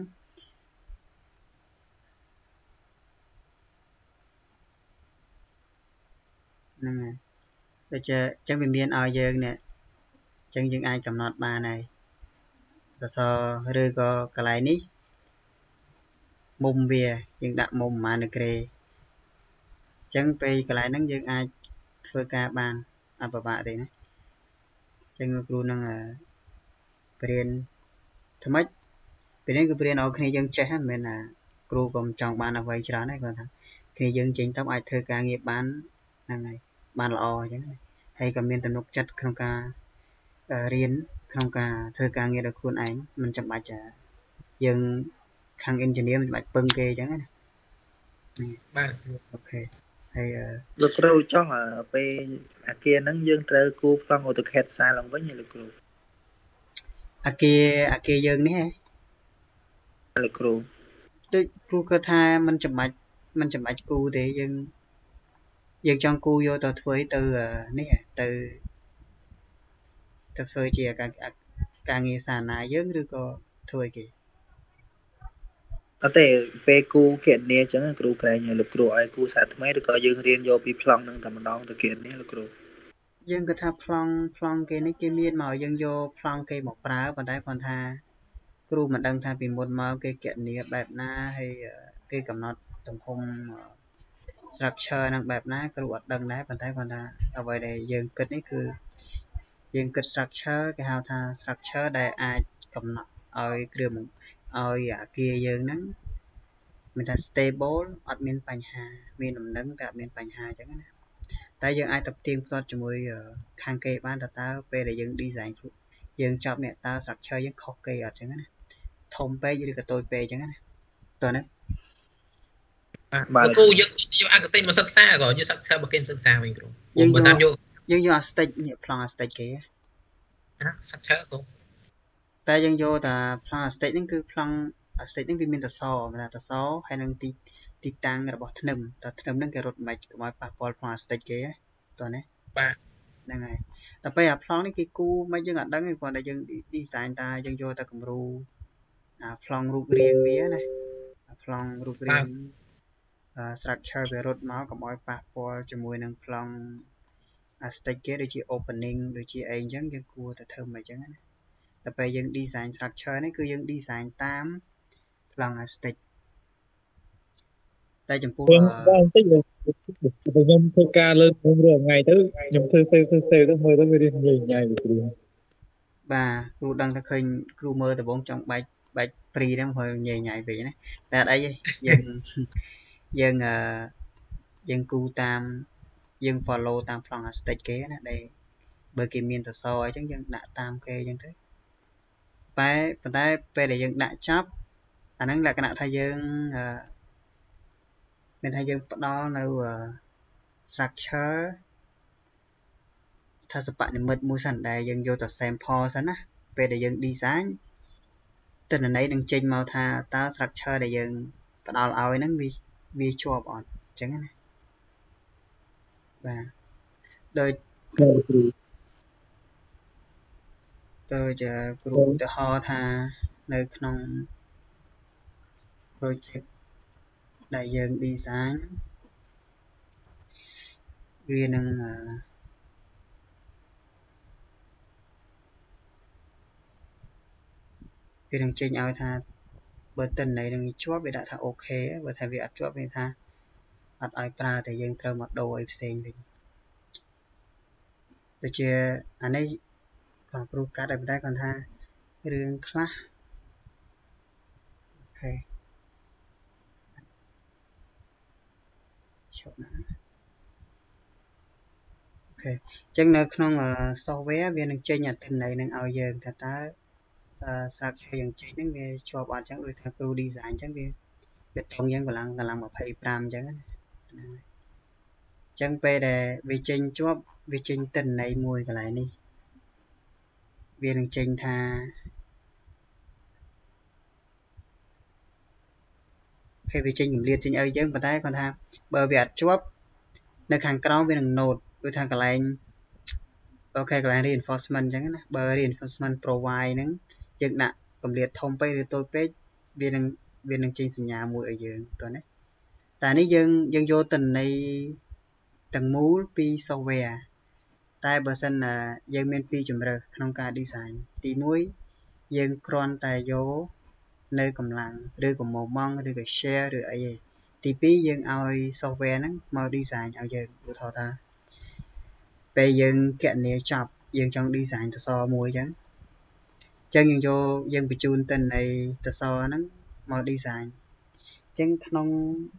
ហ្នឹងហើយដូចជាអញ្ចឹងវាមានឲ្យយើងនេះអញ្ចឹងយើងអាចកំណត់បានហើយ សសរឬក៏កន្លែងនេះមុំវាយើងដាក់មុំប្រហែលនៅក្រេអញ្ចឹងពេលកន្លែងហ្នឹងយើងអាចធ្វើការបានអត់ពិបាកទេណាអញ្ចឹងលោកគ្រូនឹងបរៀនថ្មិចបរៀនគឺបរៀនឲ្យគ្នាយើងចេះមិនមែនថាគ្រូកុំចង់បានអ្វីច្រើនទេគាត់ថាគ្នាយើងចេញទៅអាចធ្វើការងារបានហ្នឹងហើយបានល្អអញ្ចឹងហើយក៏មានទំនុកចិត្តក្នុងការរៀន ក្នុងការធ្វើការងារដោយខ្លួនឯងមិនចាំបាច់យើងខាង engineer មិនបាច់ពឹងគេអញ្ចឹងណាបាទអូខេហើយលោកគ្រូចុះពេលអាគារហ្នឹងយើងត្រូវគូប្លង់ AutoCAD ផ្សាយឡើងវិញលោកគ្រូអាគារអាគារយើងនេះហ៎លោកគ្រូដូចគ្រូគាត់ថាมันចាំបាច់มันចាំបាច់គូទេយើងយើងចង់គូយកទៅធ្វើទៅនេះទៅទៅ ធ្វើជាការការងារសាណាយើងឬក៏ធ្វើគេអត់ទេពេលគូគណនាអញ្ចឹងគ្រូក្រែងលោកគ្រូឲ្យគូសាថ្មីឬក៏យើងរៀនយកពីប្លង់នឹងតែម្ដងទៅគណនាលោកគ្រូយើងគាត់ថាប្លង់ប្លង់គេនេះគេមានមកយើងយកប្លង់គេមកប្រើប៉ុន្តែគាត់ថាគ្រូមិនដឹងថាពីមុនមកគេគណនាបែបណាហើយគេកំណត់ទំហំ structure នឹងបែបណាគ្រូអត់ដឹងដែរប៉ុន្តែគាត់ថាអ្វីដែលយើងគិតនេះគឺ យើងគិត structure គេហៅថា structure ដែលអាចកំណត់ឲ្យគ្រឿងឲ្យអាគារយើងហ្នឹងមានថា stable អត់មានបញ្ហា មានដំណឹងតែអត់មានបញ្ហាអញ្ចឹងណាតែយើងអាចទៅផ្ទៀងផ្ទាត់ជាមួយខាងគេបានតើតើពេលដែលយើង design ខ្លួនយើងចប់អ្នកតើ structure យើងខុសគេអត់អញ្ចឹងណាធំពេកឬក៏តូចពេកអញ្ចឹងណាតើណាបាទគ្រូយើងយកអកតិមកសិក្សាក៏យើងសិក្សាបើគេសិក្សាវិញគ្រូយើងតាមយក យើងយកអា stage នេះប្លង់អា stage គេណាសិក្សាគ្រូតែយើងយកតាប្លង់អា stage ហ្នឹងគឺប្លង់អា stage ហ្នឹងវាមានតសមានតសហើយនឹងទីទីតាំងរបស់ធ្នឹមតធ្នឹមហ្នឹងគេរត់មិនកុំឲ្យប៉ះពាល់ប្លង់អា stage គេតោះណាបាទហ្នឹងហើយតែពេលអាប្លង់នេះគេគូមិនយើងអត់ដឹងទេគ្រាន់តែយើង design តាយើងយកតែគំរូអាប្លង់រូបរាងវាណាអាប្លង់រូបរាង structure វារត់មកកុំឲ្យប៉ះពាល់ជាមួយនឹងប្លង់ អា stage គេដូចជា opening ដូចជាអីអញ្ចឹងយើងគួរតែធ្វើមកអញ្ចឹងណាតែពេលយើង design structure នេះគឺយើង design តាមប្លង់អា stage តែចំពោះបន្តិចខ្ញុំធ្វើការលើខ្ញុំរាល់ថ្ងៃទៅខ្ញុំធ្វើសេវធ្វើសេវទៅមើលទៅវារៀងញ៉ៃញ៉ៃគ្រូបាទគ្រូដឹងថាឃើញគ្រូមើលដំបងចង់បែកបែកព្រីហ្នឹងមើលញ៉ៃញ៉ៃពេកណាតែអត់អីទេយើងយើងអឺយើងគូតាម យើង follow តាមប្លង់ hashtag គេណាដែលបើគេមានសសរអីចឹងយើងដាក់តាមគេចឹងទៅតែប៉ុន្តែពេលដែលយើងដាក់ចប់អាហ្នឹងលក្ខណៈថាយើងអឺមានថាយើងផ្ដល់នៅ structure ថាសពនិមិត្តមួយសិនដែលយើងយកទៅ sample សិនណាពេលដែលយើង design ទិន្នន័យនឹងចេញមកថាតើ structure ដែលយើងផ្ដល់ឲ្យហ្នឹងវាវាជាប់អត់អញ្ចឹងណា បាទដោយគ្រូដូចគ្រូឧទាហរណ៍ថានៅក្នុង project ដែលយើង design វានឹងវានឹងចេញឲ្យថាបើតិន័យនឹងជាប់វាដាក់ថា OK បើថាវាអត់ជាប់វាថា អត់ឲ្យប្រើតែយើងត្រូវមកដូរឲ្យផ្សេងវិញដូចជាអានេះក៏គ្រូកាត់តែប៉ុន្តែគាត់ថារឿងខ្លះអូខេឈប់ណាអូខេអញ្ចឹងនៅក្នុង software វានឹងចេញអត្ថន័យនឹងឲ្យយើងថាតើ structure យ៉ាងចេញហ្នឹងវាជាប់អត់ចឹងដូចថាគ្រូ design អញ្ចឹងវាវាត្រង់យើងកម្លាំងកម្លាំង25អញ្ចឹងណាហ្នឹងហើយអញ្ចឹងពេលដែលវាចេញជាប់វាចេញតិន័យមួយកន្លែងនេះវានឹងចេញថាគេវាចេញកម្លាតចេញអីយើងប៉ុន្តែគាត់ថាបើវាអត់ជាប់នៅខាងក្រោមវានឹង note គឺថាកន្លែងអូខេកន្លែង reinforcement អញ្ចឹងណាបើ reinforcement provide ហ្នឹងយើងដាក់កម្រិតធំពេកឬតូចពេកវានឹងវានឹងចេញសញ្ញាមួយឲ្យយើងតោះណា តែនេះយើងយើងយកតន័យទាំងមូលពី software តែបើសិនយើងមានពីរជំរើសក្នុងការ design ទី1យើងគ្រាន់តែយកនៅកម្លាំងឬក៏មកម៉ងឬក៏ share ឬអីឯងទី2យើងឲ្យ software ហ្នឹងមក design ឲ្យយើងឧទាហរណ៍ថាពេលយើងកណនីចប់យើងចង់ design តសមួយអញ្ចឹងចឹងយើងយកយើងបញ្ជូនទៅនៃតសហ្នឹងមក design ចឹងក្នុង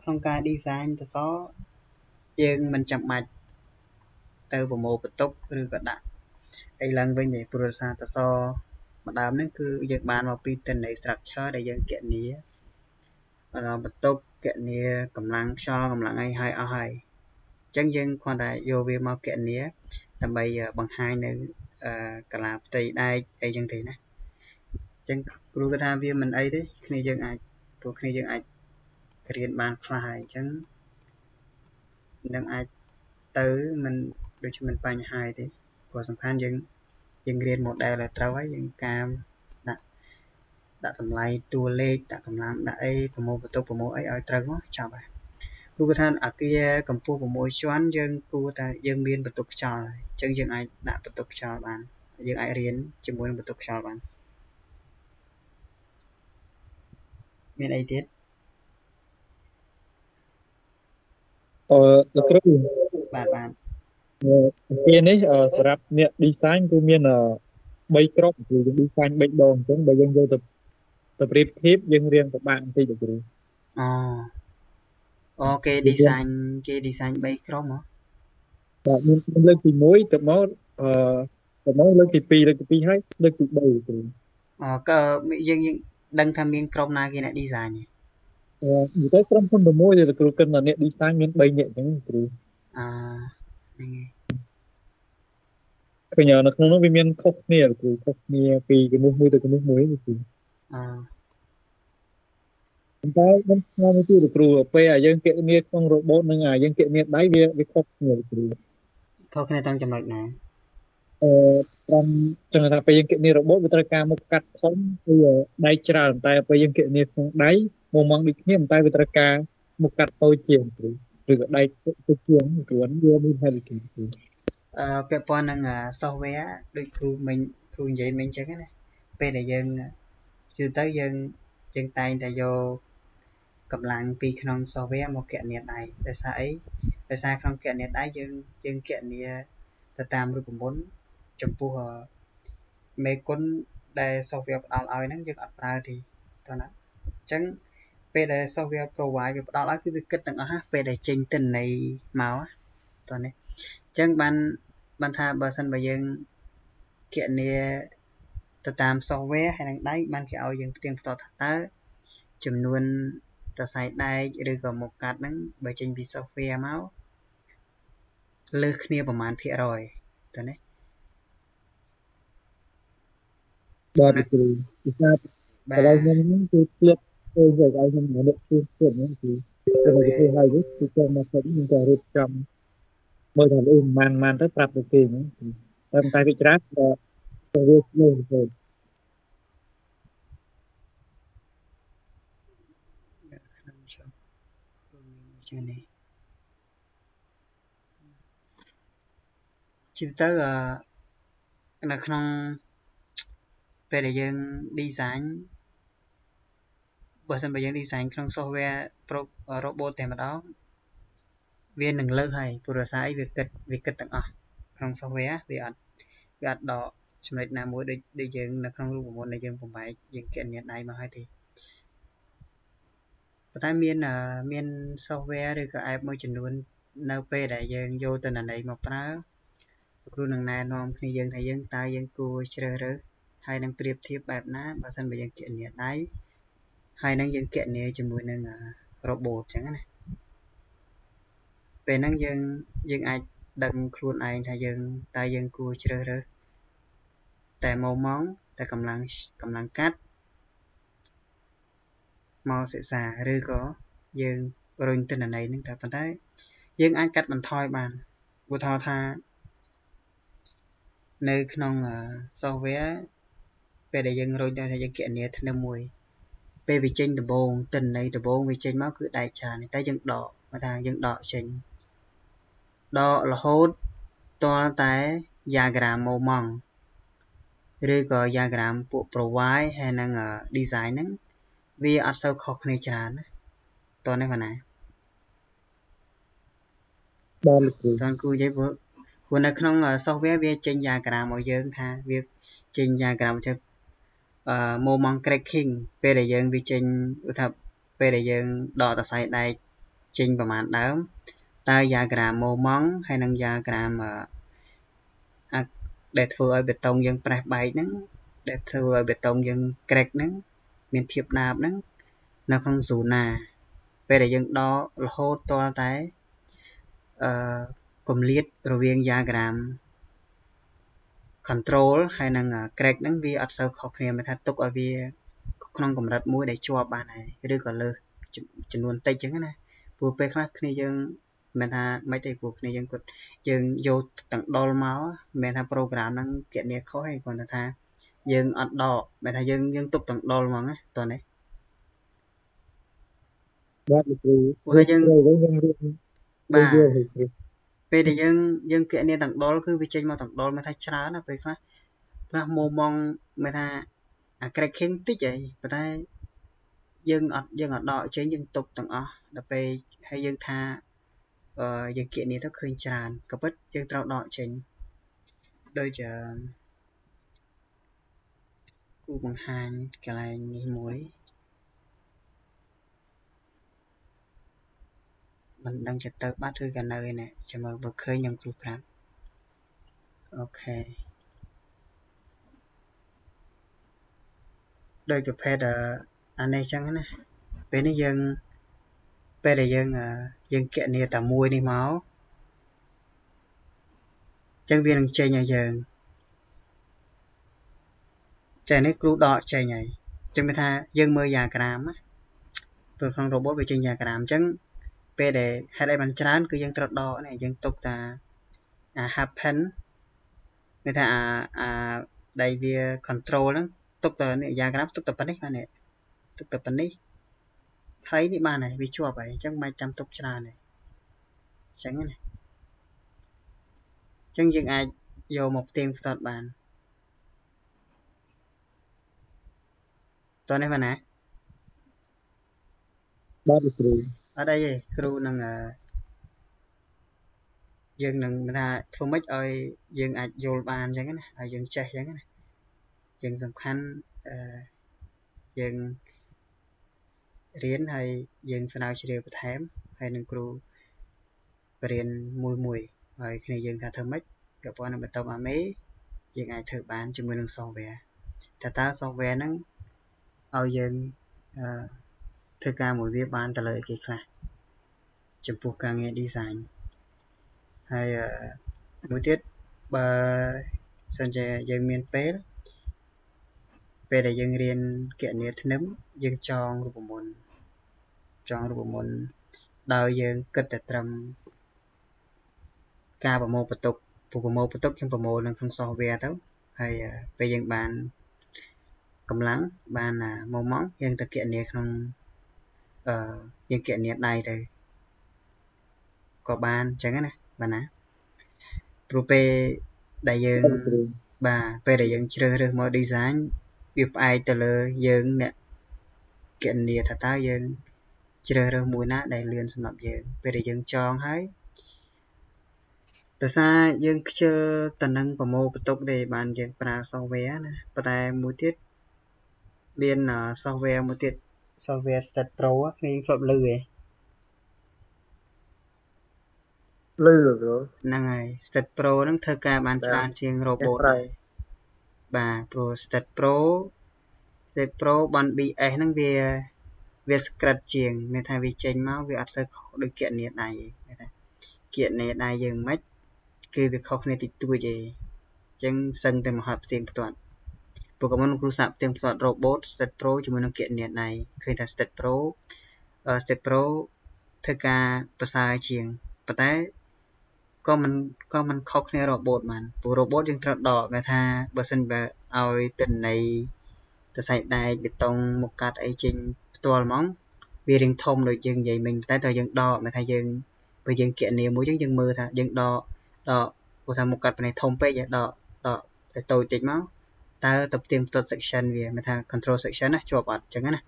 ក្នុងការ design តសយើងមិនចាំបាច់ទៅប្រមូលបន្ទុកឬក៏ដាក់អីឡើងវិញទេព្រោះសារតសម្ដងហ្នឹងគឺយើងបានមកពីទិន្នន័យ structure ដែលយើងគណនាបន្ទុកគណនាកម្លាំងខ្យល់កម្លាំងអីហើយអស់ហើយអញ្ចឹងយើងគ្រាន់តែយកវាមកគណនាដើម្បីបង្ហាញនៅកាឡាផ្ទៃដែកអីចឹងទេណាចឹងគ្រូគាត់ថាវាមិនអីទេគ្នាយើងអាចព្រោះគ្នាយើងអាច រៀនបានខ្លះហើយអញ្ចឹងនឹងអាចទៅមិនដូចជាមិនបញ្ហាទេព្រោះសំខាន់យើងយើងរៀន model ឲ្យត្រូវហើយយើងកាមដាក់ដាក់តម្លៃតួលេខដាក់កម្លាំងដាក់អីប្រមូលបន្ទុកប្រមូលអីឲ្យត្រូវមកចប់ហើយគ្រូគាត់ថាអាគារកម្ពស់6ជាន់យើងគួរតែយើងមានបន្ទុកខ្យល់ហើយអញ្ចឹងយើងអាចដាក់បន្ទុកខ្យល់បានយើងអាចរៀនជាមួយនឹងបន្ទុកខ្យល់បានមានអីទៀត អឺលោកគ្រូបាទបាទពេលនេះសម្រាប់អ្នក design គឺមាន3ក្រុមគឺយើង design 3ដងអញ្ចឹងបើយើងយកទៅទៅប្រៀបធៀបយើងរៀងពិបាកបន្តិចលោកគ្រូអូអូគេ design គេ design 3ក្រុមហ៎បាទមានលើកទី1ទៅមកអឺទៅមកលើកទី2លើកទី2ហើយលើកទី3គ្រូអូក៏យើងយើងដឹងថាមានក្រុមណាគេអ្នក design ទេអឺ និយាយទៅក្រុមហ៊ុន6ដែលគ្រូគិតថាអ្នក design មាន3នាក់អញ្ចឹងគ្រូអឺហ្នឹងហើយឃើញនៅក្នុងនោះវាមានខុសគ្នាគ្រូខុសគ្នាពីគំនុះមួយទៅគំនុះមួយគ្រូអឺប៉ុន្តែមិនស្គាល់មួយទៀតគ្រូពេលឲ្យយើងគណនាក្នុងរបូតនឹងឲ្យយើងគណនាដៃវាវាខុសគ្នាគ្រូខុសគ្នាតាមចំណុចណាអឺ ត្រង់ចឹងថាពេលយើងគណនារបូតវាត្រូវការមុខកាត់ធំគឺដៃច្រើនតែពេលយើងគណនាក្នុងដៃមកមកដូចគ្នាតែវាត្រូវការមុខកាត់តូចជាងគ្រូឬក៏ដៃទៅជាងគ្រូវាមានហេតុអីគ្រូអឺពាក់ព័ន្ធនឹង software ដូចគ្រូមិញគ្រូនិយាយមិញចឹងណាពេលដែលយើងជឿទៅយើងយើងតែងតែយកកម្លាំងពីក្នុង software មកគណនាដៃដោយសារអីដោយសារក្នុងគណនាដៃយើងយើងគណនាទៅតាមរូបមន្ត ចំពោះមេគុណដែល software ផ្ដល់ឲ្យហ្នឹងយើងអត់ប្រើទេតើណាអញ្ចឹងពេលដែល software provide វាផ្ដល់ឲ្យគឺវាគិតទាំងអស់ណាពេលដែលចេញទិន្នន័យមកតើនេះអញ្ចឹងបានបានថាបើសិនបើយើងគណនាទៅតាម software ហើយនឹងដៃបានគេឲ្យយើងផ្ទៀងផ្ទាត់ថាតើចំនួនតសៃដែកឬក៏មុខកាត់ហ្នឹងបើចេញពី software មកលើសគ្នាប្រមាណភាគរយតើនេះ បាទគ្រូពីថាកន្លែងខ្ញុំគឺផ្លឹកទៅយកឲ្យខ្ញុំនឹកជួបទៀតហ្នឹងគឺទៅមកធ្វើហើយគឺចូលមកផ្លឹកខ្ញុំក៏រៀបចំមើលថាអីមិនបានបានទៅប្រាប់ទៅគេហ្នឹងតែតែវិច្រាស់ក៏ទៅវាលើទៅជាងនេះជាទៅនៅក្នុង ពេលដែលយើង design បើសិនបើយើង design ក្នុង software robot តែម្ដងវានឹងលើសហើយព្រោះរសារអីវាគិតវាគិតទាំងអស់ក្នុង software វាអត់វាអត់ដកចំណុចណាមួយដូចដូចយើងនៅក្នុងរូបមន្តដែលយើងបំបែកយើងគណនាដៃមកហើយទេប៉ុន្តែមានមាន software ឬក៏ app មួយចំនួន នៅពេលដែលយើងយកទិន្នន័យមកប្រើគ្រូនឹងណែនាំគ្នាយើងថាយើងតើយើងគួរជ្រើសរើស ហើយនឹងប្រៀបធៀបបែបណាបើសិនបើយើងគណនាដៃហើយនឹងយើងគណនាជាមួយនឹង robot អញ្ចឹងណាពេលហ្នឹងយើងយើងអាចដឹងខ្លួនឯងថាយើងតើយើងគួរជ្រើសរើសតែម៉ូម៉ង់តែកម្លាំងកម្លាំងកាត់មកសិក្សាឬក៏យើងរុញទិន្នន័យហ្នឹងតែប៉ុន្តែយើងអាចកាត់បន្ថយបានឧទាហរណ៍ថានៅក្នុង software ពេលដែលយើងរុញទៅថាយើងគណនាធ្នឹមមួយពេលវាចេញដំបងទិន្នន័យដំបងវាចេញមកគឺដែកច្រើនតែយើងដកមកថាយើងដកចេញដករហូតតលតែ diagram moment ឬក៏ diagram ពួក provide ហើយនឹង design ហ្នឹងវាអត់សូវខុសគ្នាច្រើនណាតោះនេះបងណាបាទលោកគ្រូតើគូនិយាយព្រោះព្រោះនៅក្នុង software វាចេញ diagram មកយើងថាវាចេញ diagram ទៅអឺ moment cracking ពេលដែលយើងវាចេញឧទាហរណ៍ពេលដែលយើងដកតសៃដែកចេញប្រមាណដើមតើ diagram moment ហើយនិង diagram អឺដែលធ្វើឲ្យបេតុងយើងប្រេះបែកហ្នឹងដែលធ្វើឲ្យបេតុងយើង crack ហ្នឹងមានភាពដាបហ្នឹងនៅក្នុង zone ណាពេលដែលយើងដករហូតតតែអឺគម្លាតរវាង diagram control ហើយនឹង crack ហ្នឹងវាអត់សូវខុសគ្នាមិនថាទុកឲ្យវាក្នុងកម្រិតមួយដែលជាប់បានហើយឬក៏លើសចំនួនតិចចឹងណាព្រោះពេលខ្លះគ្នាយើងមិនថាមិនទេព្រោះគ្នាយើងគាត់យើងយកទាំងដុលមកមិនមែនថា program ហ្នឹងគណនាខុសទេគ្រាន់តែថាយើងអត់ដកមិនថាយើងយើងទុកទាំងដុលហ្មងណាតោះនេះបាទលោកគ្រូព្រោះយើងយើងរៀនបាទ ពេលដែលយើងយើងគណនាទាំងដុលគឺវាចេញមកទាំងដុលមិនថាច្រើនណាពេលខ្លះខ្លះមុំមងមិនថាអា cracking តិចហីប៉ុន្តែយើងអត់យើងអត់ដកចេញយើងទុកទាំងអស់ដល់ពេលហើយយើងថាអឺយើងគណនាទៅឃើញច្រើនក៏ពិតយើងត្រូវដកចេញដូចគូបង្ហាញកន្លែងនេះមួយ មិនដឹងជាទៅបាត់ឬក៏នៅឯនេះចាំមើលបើឃើញខ្ញុំគ្រូប្រាប់អូខេដោយប្រភេទអានេះចឹងណាពេលនេះយើងពេលដែលយើងយើងគណនាតែមួយនេះមកចឹងវានឹងចេញឲ្យយើងតែនេះគ្រូដកចេញហើយចឹងមានថាយើងមើលយ៉ាក្រាមណាព្រោះក្នុង robot វាចេញយ៉ាក្រាមអញ្ចឹង ពេលដែលហេតុអីបានច្រើន គឺយើងត្រូវដកនេះយើងទុកតាអា happen មានថាអាអាដៃវា control ហ្នឹងទុកតែនេះយ៉ាក្រាមទុកតែប៉ុណ្នេះបាទនេះទុកតែប៉ុណ្នេះខ្លីនេះបានហើយវាជាប់ហើយអញ្ចឹងមិនចាំទុកច្រើនទេអញ្ចឹងណាអញ្ចឹងយើងអាចយកមកផ្ទៀងផ្ទាត់បានតោះនេះបានណាបាទគ្រូ អត់អីទេគ្រូនឹងយើងនឹងថាធ្វើម៉េចឲ្យយើងអាចយល់បានអញ្ចឹងណាឲ្យយើងចេះអញ្ចឹងណាយើងសំខាន់អឺយើងរៀនហើយយើងស្រាវជ្រាវបន្ថែមហើយនឹងគ្រូបរៀនមួយមួយហើយគ្នាយើងថាធ្វើម៉េចក៏ប៉ុន្តែបន្ទាប់អាមេយើងអាចធ្វើបានជាមួយនឹង software តើតើ software ហ្នឹងឲ្យយើងអឺ ធ្វើការមួយវាបានទៅលើគេខ្លះចំពោះការងារ design ហើយមួយទៀតបើសិនជាយើងមានពេលពេលដែលយើងរៀនគណនាធ្នឹមយើងចងរូបមន្តចងរូបមន្តដោយយើងគិតតែត្រឹមការប្រមូលបន្ទុកពុកប្រមូលបន្ទុកយើងប្រមូលនៅក្នុង software ទៅហើយពេលយើងបានកម្លាំងបានម៉ូម៉ង់យើងទៅគណនាក្នុង អឺយើងគណនាដៃទៅក៏បានអញ្ចឹងណាបាទណាព្រោះពេលដែលយើងបាទពេលដែលយើងជ្រើសរើសមក design វាផ្អែកទៅលើយើងអ្នកគណនាថាតើយើងជ្រើសរើសមួយណា ដែលលឿនសម្រាប់យើង ពេលដែលយើងចងហើយដោយសារយើងខ្ជិលតំណឹងប្រមូលបន្ទុកទេបានយើងប្រើ software ណាប៉ុន្តែមួយទៀតមាន software មួយទៀត software Stat Pro គ្នាធ្លាប់លឺឯងលឺគ្រូហ្នឹងហើយ Stat Pro ហ្នឹងធ្វើការបានច្រើនជាង robot ត្រូវដែរបាទព្រោះ Stat Pro Stat Pro បាន BS ហ្នឹងវាវា script ជាងមានថាវាចេញមកវាអត់សូវខុសដូចគណនាដៃទេមានថាគណនាដៃយើងមិនគឺវាខុសគ្នាតិចតួចទេអញ្ចឹងសឹងតែមហត់ផ្ទៀងផ្ទាត់ ព្រោះក៏មិនគ្រូសាកផ្ទៀងផ្ទាត់ robot Stat Pro ជាមួយនឹងគណនាដៃឃើញថា Stat Pro អឺ Stat Pro ធ្វើការប្រសើរជាងប៉ុន្តែក៏មិនក៏មិនខុសគ្នារបូតបានព្រោះរបូតយើងត្រូវដកគេថាបើសិនបើឲ្យទិន្នន័យទៅសាច់ដែកបេតុងមកកាត់អីចេញផ្ទាល់ហ្មងវារៀងធំដូចយើងនិយាយមិញតែតើយើងដកគេថាយើងបើយើងគណនាមួយចឹងយើងមើលថាយើងដកដកព្រោះថាមកកាត់ប៉ុណ្ណេះធំពេកដកដកទៅតូចតិចមក តើទៅផ្ទៀងផ្ទាត់ section វាគេថា control section ណាជាប់អត់ចឹងណា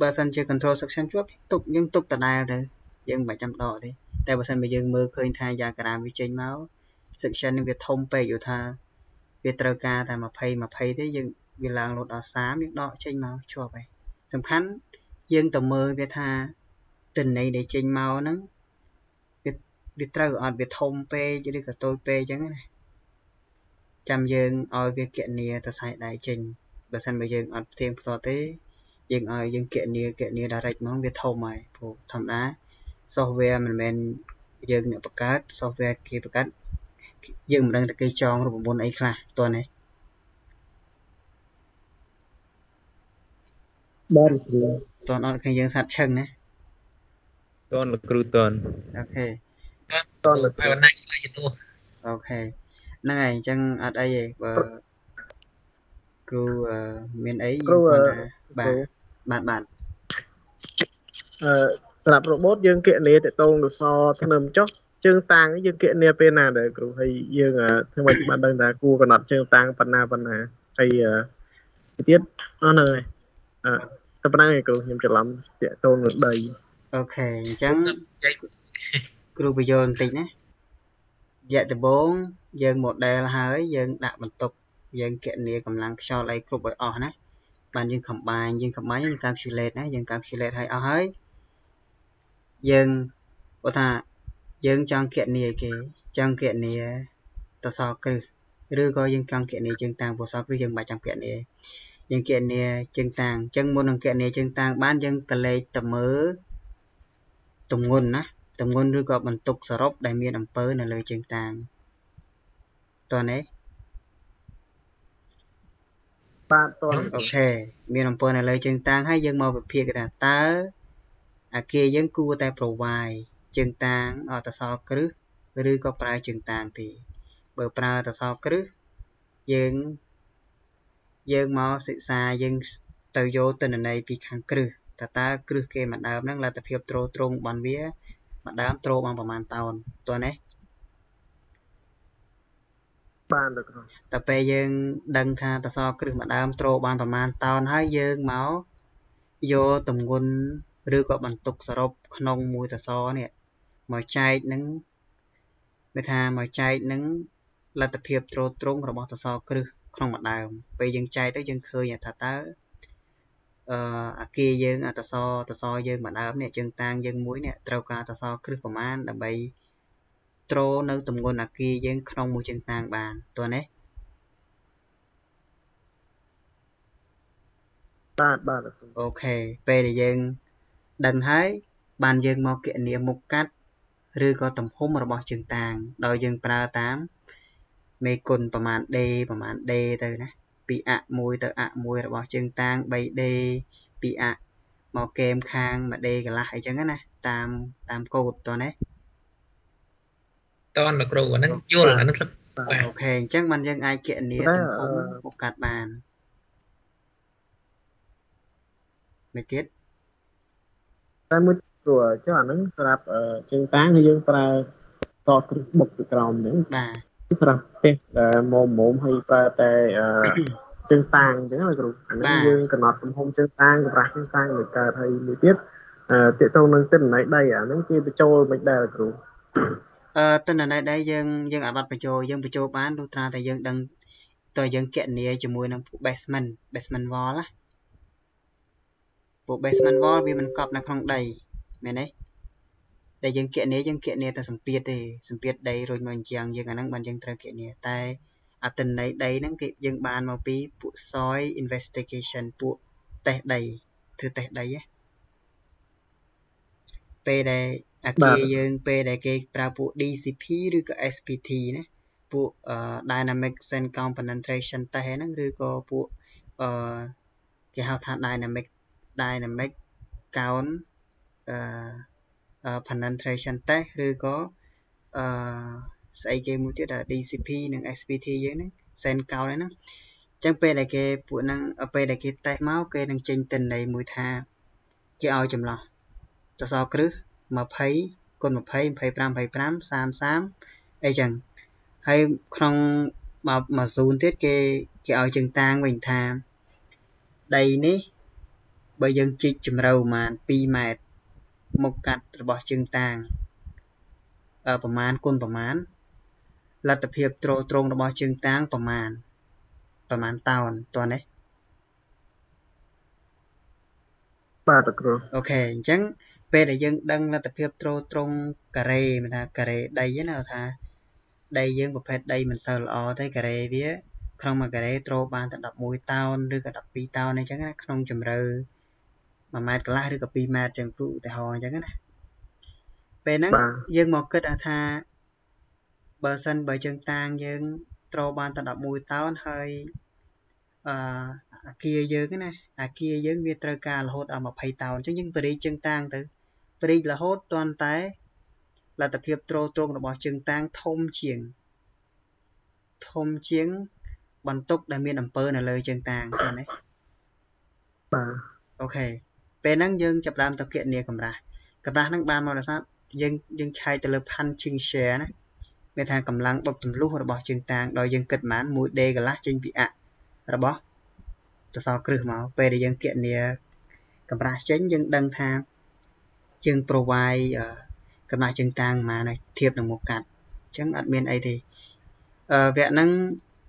បើសិនជា control section ជាប់ទុកយើងទុកដដែលទៅយើងមិនបាច់ចាំដកទេតែបើសិនបើយើងមើលឃើញថាយ៉ាក្រាមវាចេញមក section នេះវាធំពេកយល់ថាវាត្រូវការតែ20 20ទេយើងវាឡើងលោតដល់30យើងដកចេញមកជាប់ហើយសំខាន់យើងទៅមើលវាថាទិន្នន័យដែលចេញមកហ្នឹងវាវាត្រូវអត់វាធំពេកឬក៏តូចពេកអញ្ចឹងណា ចាំយើងឲ្យវាគណនាទៅសាយដៃចេញបើសិនបើយើងអត់ផ្ទៀងផ្ទាត់ទេយើងឲ្យយើងគណនាគណនា direct ហ្មងវាធំហើយព្រោះធម្មតា software មិនមែនយើងអ្នកបង្កើត software គេបង្កើតយើងមិនដឹងតែគេចងរូបមន្តអីខ្លះតើនេះបាទគ្រូតើអត់គ្នាយើងសាត់ឈឹងណាតនលោកគ្រូតនអូខេតលើហើយបណ្ណាខ្លាយជំនួសអូខេ ហ្នឹងហើយអញ្ចឹងអត់អីទេបើគ្រូអឺមានអីយើងគាត់ថាបាទបាទបាទអឺសម្រាប់ robot យើងគណនាតកតងទៅសធ្នឹមចុះជើងតាំងនេះយើងគណនាពេលណាដែរគ្រូហើយយើងអឺធ្វើម៉េចបានដឹងថាគួរកំណត់ជើងតាំងប៉ុណ្ណាប៉ុណ្ណាហើយអឺទៅទៀតអស់ហ្នឹងហើយអឺតែប៉ុណ្ណឹងឯងគ្រូខ្ញុំច្រឡំតាកតងនឹងដីអូខេអញ្ចឹងនិយាយគ្រូបញ្យល់បន្តិចណា រយៈដំបូងយើង model ហើយយើងដាក់បន្ទុកយើងគណនាកម្លាំងខ្យល់អីគ្រប់ឲ្យអស់ណាបានយើង combine យើង combine យើង calculate ណាយើង calculate ឲ្យអស់ហើយយើងគាត់ថាយើងចង់គណនាឲ្យគេចង់គណនាតសគ្រឹះឬក៏យើងចង់គណនាជើងតាំងពសគ្រឹះយើងមិនបាច់ចាំគណនាយើងគណនាជើងតាំងអញ្ចឹងមុននឹងគណនាជើងតាំងបានយើងកលេចទៅមើលទម្ងន់ណា ទម្ងន់ឬក៏បន្ទុកសរុបដែលមានអំពើនៅលើជើងតាំងតើនេះបាទតលអូខេមានអំពើនៅលើជើងតាំងហើយយើងមកវិភាគថាតើអាគារយើងគួរតែប្រវាយជើងតាំងអត់តសគ្រឹះឬក៏ប្រើជើងតាំងទេបើប្រើតសគ្រឹះយើងយើងមកសិក្សាយើងទៅយកទិន្នន័យពីខាងគ្រឹះតើតើគ្រឹះគេមួយដើមហ្នឹងលទ្ធភាពត្រូលត្រង់បានវា មួយដើមត្រូលបានប្រហែលតោនតើណាបានលោកគ្រូតែពេលយើង ដឹងថាតសគ្រឹះមួយដើមត្រូលបានប្រមាណតោនហើយយើងមកយកទម្ងន់ឬក៏បន្ទុកសរុបក្នុងមួយតសនេះមកចែកនឹងគេថាមកចែកនឹងលទ្ធភាពត្រូលត្រង់របស់តសគ្រឹះក្នុងមួយដើមពេលយើងចែកទៅយើងឃើញថាតើ អឺអាគារយើងអតសតសយើងមួយដើមនេះជើងតាងយើងមួយនេះត្រូវការតសគ្រឹះប្រមាណដើម្បីត្រូលនៅទម្ងន់អាគារយើងក្នុងមួយជើងតាងបានតើណាបាទបាទលោកគ្រូអូខេពេលដែលយើងដឹងហើយបានយើងមកគណនាមុខកាត់ឬក៏ទំហំរបស់ជើងតាង ដោយយើងប្រើតាមមេគុណប្រមាណ D ប្រមាណ D ទៅណា ពីអ1ទៅអ1របស់ជើងតាង 3D ពីអមកកេមខាង 1D កន្លះអីចឹងណាតាមតាមកូដតើណាតនលោកគ្រូអាហ្នឹងយល់អាហ្នឹងខ្លឹមបាទអូខេអញ្ចឹងបានយើងអាចគណនាទំហំមុខកាត់បានមួយទៀតតែមួយព្រោះចុះអាហ្នឹងសម្រាប់អឺជើងតាំងគឺយើងប្រើតគ្រឹះបុកពីក្រោមហ្នឹងបាទ សម្រាប់ផ្ទះដែលមុំមុំហើយប្រើតែអឺជើងតាងអញ្ចឹងណាគ្រូអានេះយើងកំណត់ទំហំជើងតាងកម្រាស់ជើងតាងមិនកើតហើយមួយទៀតអឺតកតងនឹងទិន្នន័យដីអាហ្នឹងគេបញ្ចូលមិនដែរគ្រូអឺទិន្នន័យដីយើងយើងអាចបាត់បញ្ចូលយើងបញ្ចូលបានលុះត្រាតែយើងដឹងតើយើងគណនាជាមួយនឹងពួក basement basement wall ណាពួក basement wall វាមិនកប់នៅក្នុងដីមែនទេ តែយើងគណនាយើងគណនាតែសម្ពាធទេសម្ពាធដីរួចមកអញ្ចឹងយើងអាហ្នឹងបានយើងត្រូវគណនាតែអត្តន័យដីហ្នឹងគេយើងបានមកពីពួក soil investigation ពួកតេស្តដីធ្វើតេស្តដីណាពេលដែលអាគារយើងពេលដែលគេប្រើពួក DCP ឬក៏ SPT ណាពួក dynamic sense compenetration test ហ្នឹងឬក៏ពួកអឺគេហៅថា dynamic dynamic count អឺ penetration test ឬក៏អឺស្អីគេមួយទៀត DCP និង SPT យើងហ្នឹង sense count ហ្នឹងអញ្ចឹងពេលដែលគេពួកហ្នឹងពេលដែលគេតេស្តមកគេនឹងចេញទិន្នន័យមួយថាគេឲ្យចម្លោះសសរគ្រឹះ20គុណ20 25 25 30អីចឹងហើយក្នុងមកមកស៊ូនទៀតគេគេឲ្យជើងតាងវិញថាដីនេះបើយើងជីកជម្រៅប្រហែល2ម៉ែត្រ មុខកាត់របស់ជើងតាងអឺប្រមាណគុណប្រមាណលទ្ធភាពត្រួតត្រងរបស់ជើងតាងប្រមាណប្រមាណតោនតោះនេះបាទគ្រូអូខេអញ្ចឹងពេលដែលយើងដឹងលទ្ធភាពត្រួតត្រងការ៉េមិនថាការ៉េដីណាថាដីយើងប្រភេទដីមិនសូវល្អទេការ៉េវា ក្នុងមួយការ៉េត្រូបានតែ11តោនឬក៏12តោនអញ្ចឹងណាក្នុងជម្រៅ 1ម៉ែត្រកន្លះឬក៏2ម៉ែត្រចឹងព្រោះឧទាហរណ៍អញ្ចឹងណាពេលហ្នឹងយើងមកគិតថាបើសិនបើជើងតាងយើងត្រូបានតែ11តោនហើយអឺអាគារយើងណាអាគារយើងវាត្រូវការរហូតដល់20តោនអញ្ចឹងយើងបរិយជើងតាងទៅបរិយរហូតតាន់តែលទ្ធភាពទ្រទ្រង់របស់ជើងតាងធំជាងធំជាង បន្ទុកដែលមានអំពើនៅលើជើងតាងឃើញទេបាទអូខេ ពេលហ្នឹងយើងចាប់ដើមទៅគណនាកម្រាស់កម្រាស់ហ្នឹងបានមកដោយសារយើងយើងឆែកទៅលើ punching share ណាមានថាកម្លាំងបុកទម្លុះរបស់ជើងតាងដោយយើងគិតប៉ុន្មាន 1D កន្លះចេញពីអរបស់សសរគ្រឹះមកពេលដែលយើងគណនាកម្រាស់ចេញយើងដឹងថាយើង provide កំណះជើងតាងប៉ុន្មានធៀបនឹងមុខកាត់អញ្ចឹងអត់មានអីទេអឺវគ្គហ្នឹង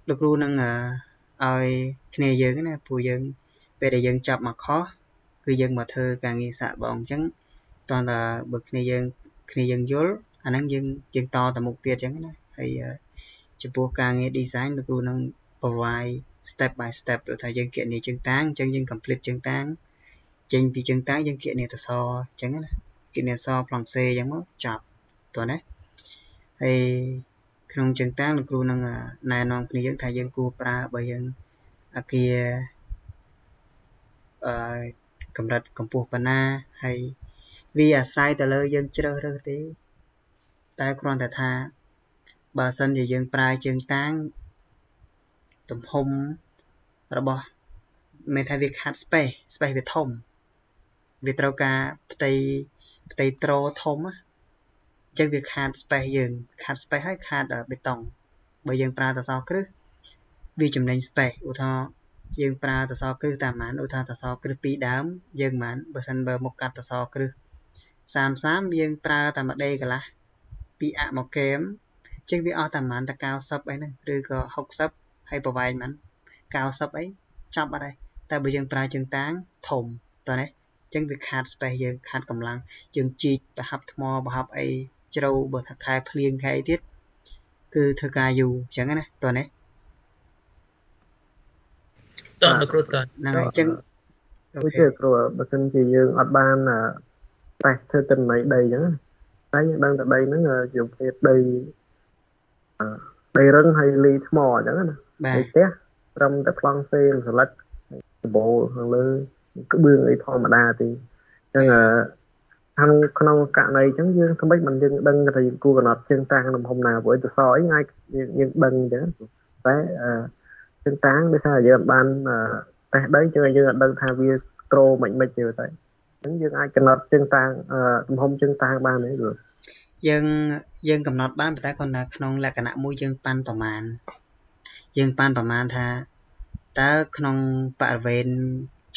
លោកគ្រូនឹងឲ្យគ្នាយើងណាព្រោះយើងពេលដែលយើងចាប់មកខុស គឺយើងមកធ្វើការងារសាកបងអញ្ចឹងតោះតែបើគ្នាយើងគ្នាយើងយល់អាហ្នឹងយើងយើងតទៅមុខទៀតអញ្ចឹងណាហើយចំពោះការងារ design លោកគ្រូនឹង provide step by step ដូចថាយើងគណនាជើងតាំងអញ្ចឹងយើង complete ជើងតាំងចេញពីជើងតាំងយើងគណនាតសអញ្ចឹងណាគណនាសប្លង់សេអញ្ចឹងមកចប់តោះណាហើយក្នុងជើងតាំងលោកគ្រូនឹងណែនាំគ្នាយើងថាយើងគួរប្រើបើយើងអាគារអឺ កម្រិតកម្ពស់ប៉ុណ្ណាហើយវាអាស្រ័យទៅលើយើងជ្រើសរើសទេតែគ្រាន់តែថាបើសិនជាយើងប្រើជើងតាំងទំហំរបស់មានថាវាខាត់ space space វាធំវាត្រូវការផ្ទៃផ្ទៃត្រធំណាអញ្ចឹងវាខាត space យើងខាត space ហើយខាតបេតុងបើយើងប្រើតសគ្រឹះវាចំណេញ space ឧទាហរណ៍ យើងប្រើតសគ្រឹះតាមប៉ុន្មានឧទាហរណ៍តសគ្រឹះ2ដើមយើងប៉ុន្មានបើសិនបើមកកាត់តសគ្រឹះ33យើងប្រើតែមួយដេកន្លះពីអាក់មកកេមចឹងវាអស់តែប៉ុន្មានតែ90អីហ្នឹងឬក៏60ហើយប្រវែងប៉ុន្មាន90អីចប់អត់ហើយតែបើយើងប្រើជើងតាងធំតើនេះចឹងវាខាត space យើងខាតកម្លាំងយើងជីកប្រហាប់ថ្មប្រហាប់អីជ្រៅបើថាខែភ្លៀងខែទៀតគឺធ្វើការយូរអញ្ចឹងណាតើ នេះតើលោកគ្រូតើហ្នឹងហើយអញ្ចឹងអូខេគ្រូបើសិនជាយើងអត់បានតែធ្វើទិន្នន័យដីអញ្ចឹងតែយើងដឹងតែដីហ្នឹងជាប្រភេទដីដីរឹងហើយលីថ្មអញ្ចឹងណាបាទផ្ទះត្រឹមតែប្លង់សេសន្លឹកដបូលខាងលើក្បឿងអីធម្មតាទេអញ្ចឹងខាងក្នុងករណីអញ្ចឹងយើងធ្វើម៉េចមិនយើងដឹងថាយើងគួរកំណត់ជើងតាំងក្នុងហុំណាព្រោះទៅសអីងាយយើងដឹងអញ្ចឹងតែជើ ងតាំងដោយសារយើងបានតេស្តដីចឹងយើងអត់ដឹងថាវាត្រូមិនមិនទេតែអញ្ចឹងយើងអាចកំណត់ជើងតាំងទំហំជើងតាំងបានទេគ្រូយើងយើងកំណត់បានប៉ុន្តែគាត់ថាក្នុងលក្ខណៈមួយយើងប៉ាន់ប្រមាណយើងប៉ាន់ប្រមាណថាតើក្នុងបរិវេណ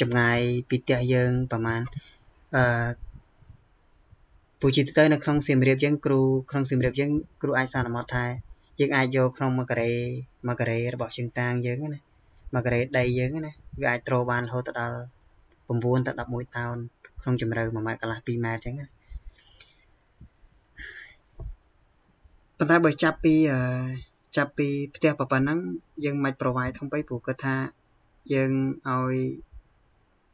ចម្ងាយពីផ្ទះយើងប្រហែលអឺពូជាទៅនៅក្នុងសៀមរាបយើងគ្រូក្នុងសៀមរាបយើងគ្រូអាចសន្មត់ថា យើងអាចយកក្នុង1ការ៉េ1ការ៉េរបស់ជើងតាងយើងណា1ការ៉េដីយើងណាវាអាចត្រូបានរហូតដល់9ទៅ11តោនក្នុងជម្រៅ1ម៉ែត្រកន្លះ2ម៉ែត្រអញ្ចឹងណាប៉ុន្តែបើចាប់ពីចាប់ពីផ្ទះប៉ុណ្ណឹងយើងមិន provide ធំពេកព្រោះគាត់ថាយើងឲ្យ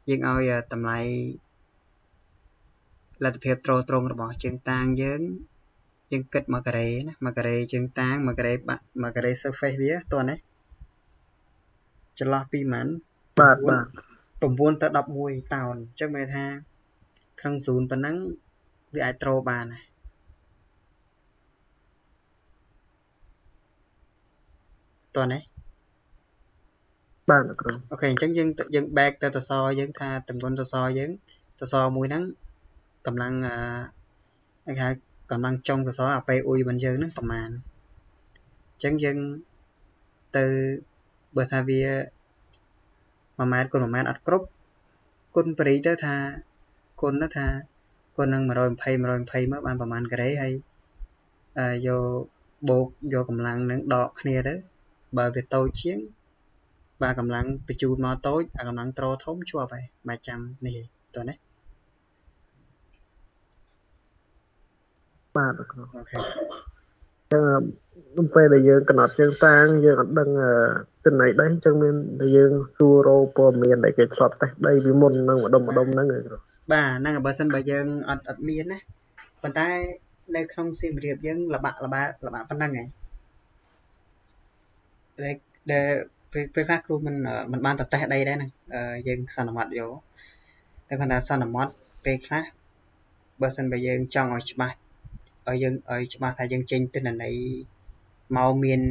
យើងឲ្យតម្លៃលទ្ធភាពត្រត្រង់របស់ជើងតាងយើង យើងគិត1ការ៉េណា1ការ៉េជើងតាង1ការ៉េបាក់1ការ៉េ surface វាតោះណាចន្លោះពីម៉ានបាទបាទ9ទៅ11តោនអញ្ចឹងមានថាក្នុង0ប៉ុណ្ណឹងវាអាចត្រូបានណាតោះណាបាទគ្រូអូខេអញ្ចឹងយើងយើង back ទៅតសយើងថាតំបន់តសយើងតសមួយហ្នឹងកម្លាំងអឺគេហៅ កម្លាំងចុងសសរអាពេលអ៊ុយរបស់យើងហ្នឹងប្រហែលអញ្ចឹងយើងទៅបើថាវា1ម៉ែត្រគុណ1ម៉ែត្រអត់គ្រប់គុណប្រីទៅថាគុណទៅថាគុណនឹង120 120មកបានប្រហែលការ៉េហើយយកបូកយកកម្លាំងនឹងដកគ្នាទៅបើវាតូចជាងបាទកម្លាំងបញ្ជូនមកតូចអាកម្លាំងត្រធំជាប់ហើយមិនចាំនេះទេតោះណា បាទអូខេអញ្ចឹងពេលដែលយើងកំណត់ជើងតាងយើងអត់ដឹងទិន្នន័យដីអញ្ចឹងមានតែយើងសួររោព័ត៌មានដែលគេឆ្លប់តេស្តដីពីមុននឹងម្ដុំម្ដុំហ្នឹងឯងបាទហ្នឹងបើសិនបើយើងអត់អត់មានណាប៉ុន្តែនៅក្នុងសៀមរាបយើងលបាក់លបាក់លបាក់ប៉ុណ្ណឹងឯងដែលដែលពេលខ្លះគ្រូមិនមិនបានតតេះដីដែរហ្នឹងយើងសន្មត់យកតែគាត់ថាសន្មត់ពេលខ្លះបើសិនបើយើងចង់ឲ្យច្បាស់ ឲ្យយើងឲ្យច្បាស់ថាយើងចេញទិន្នន័យមកមាន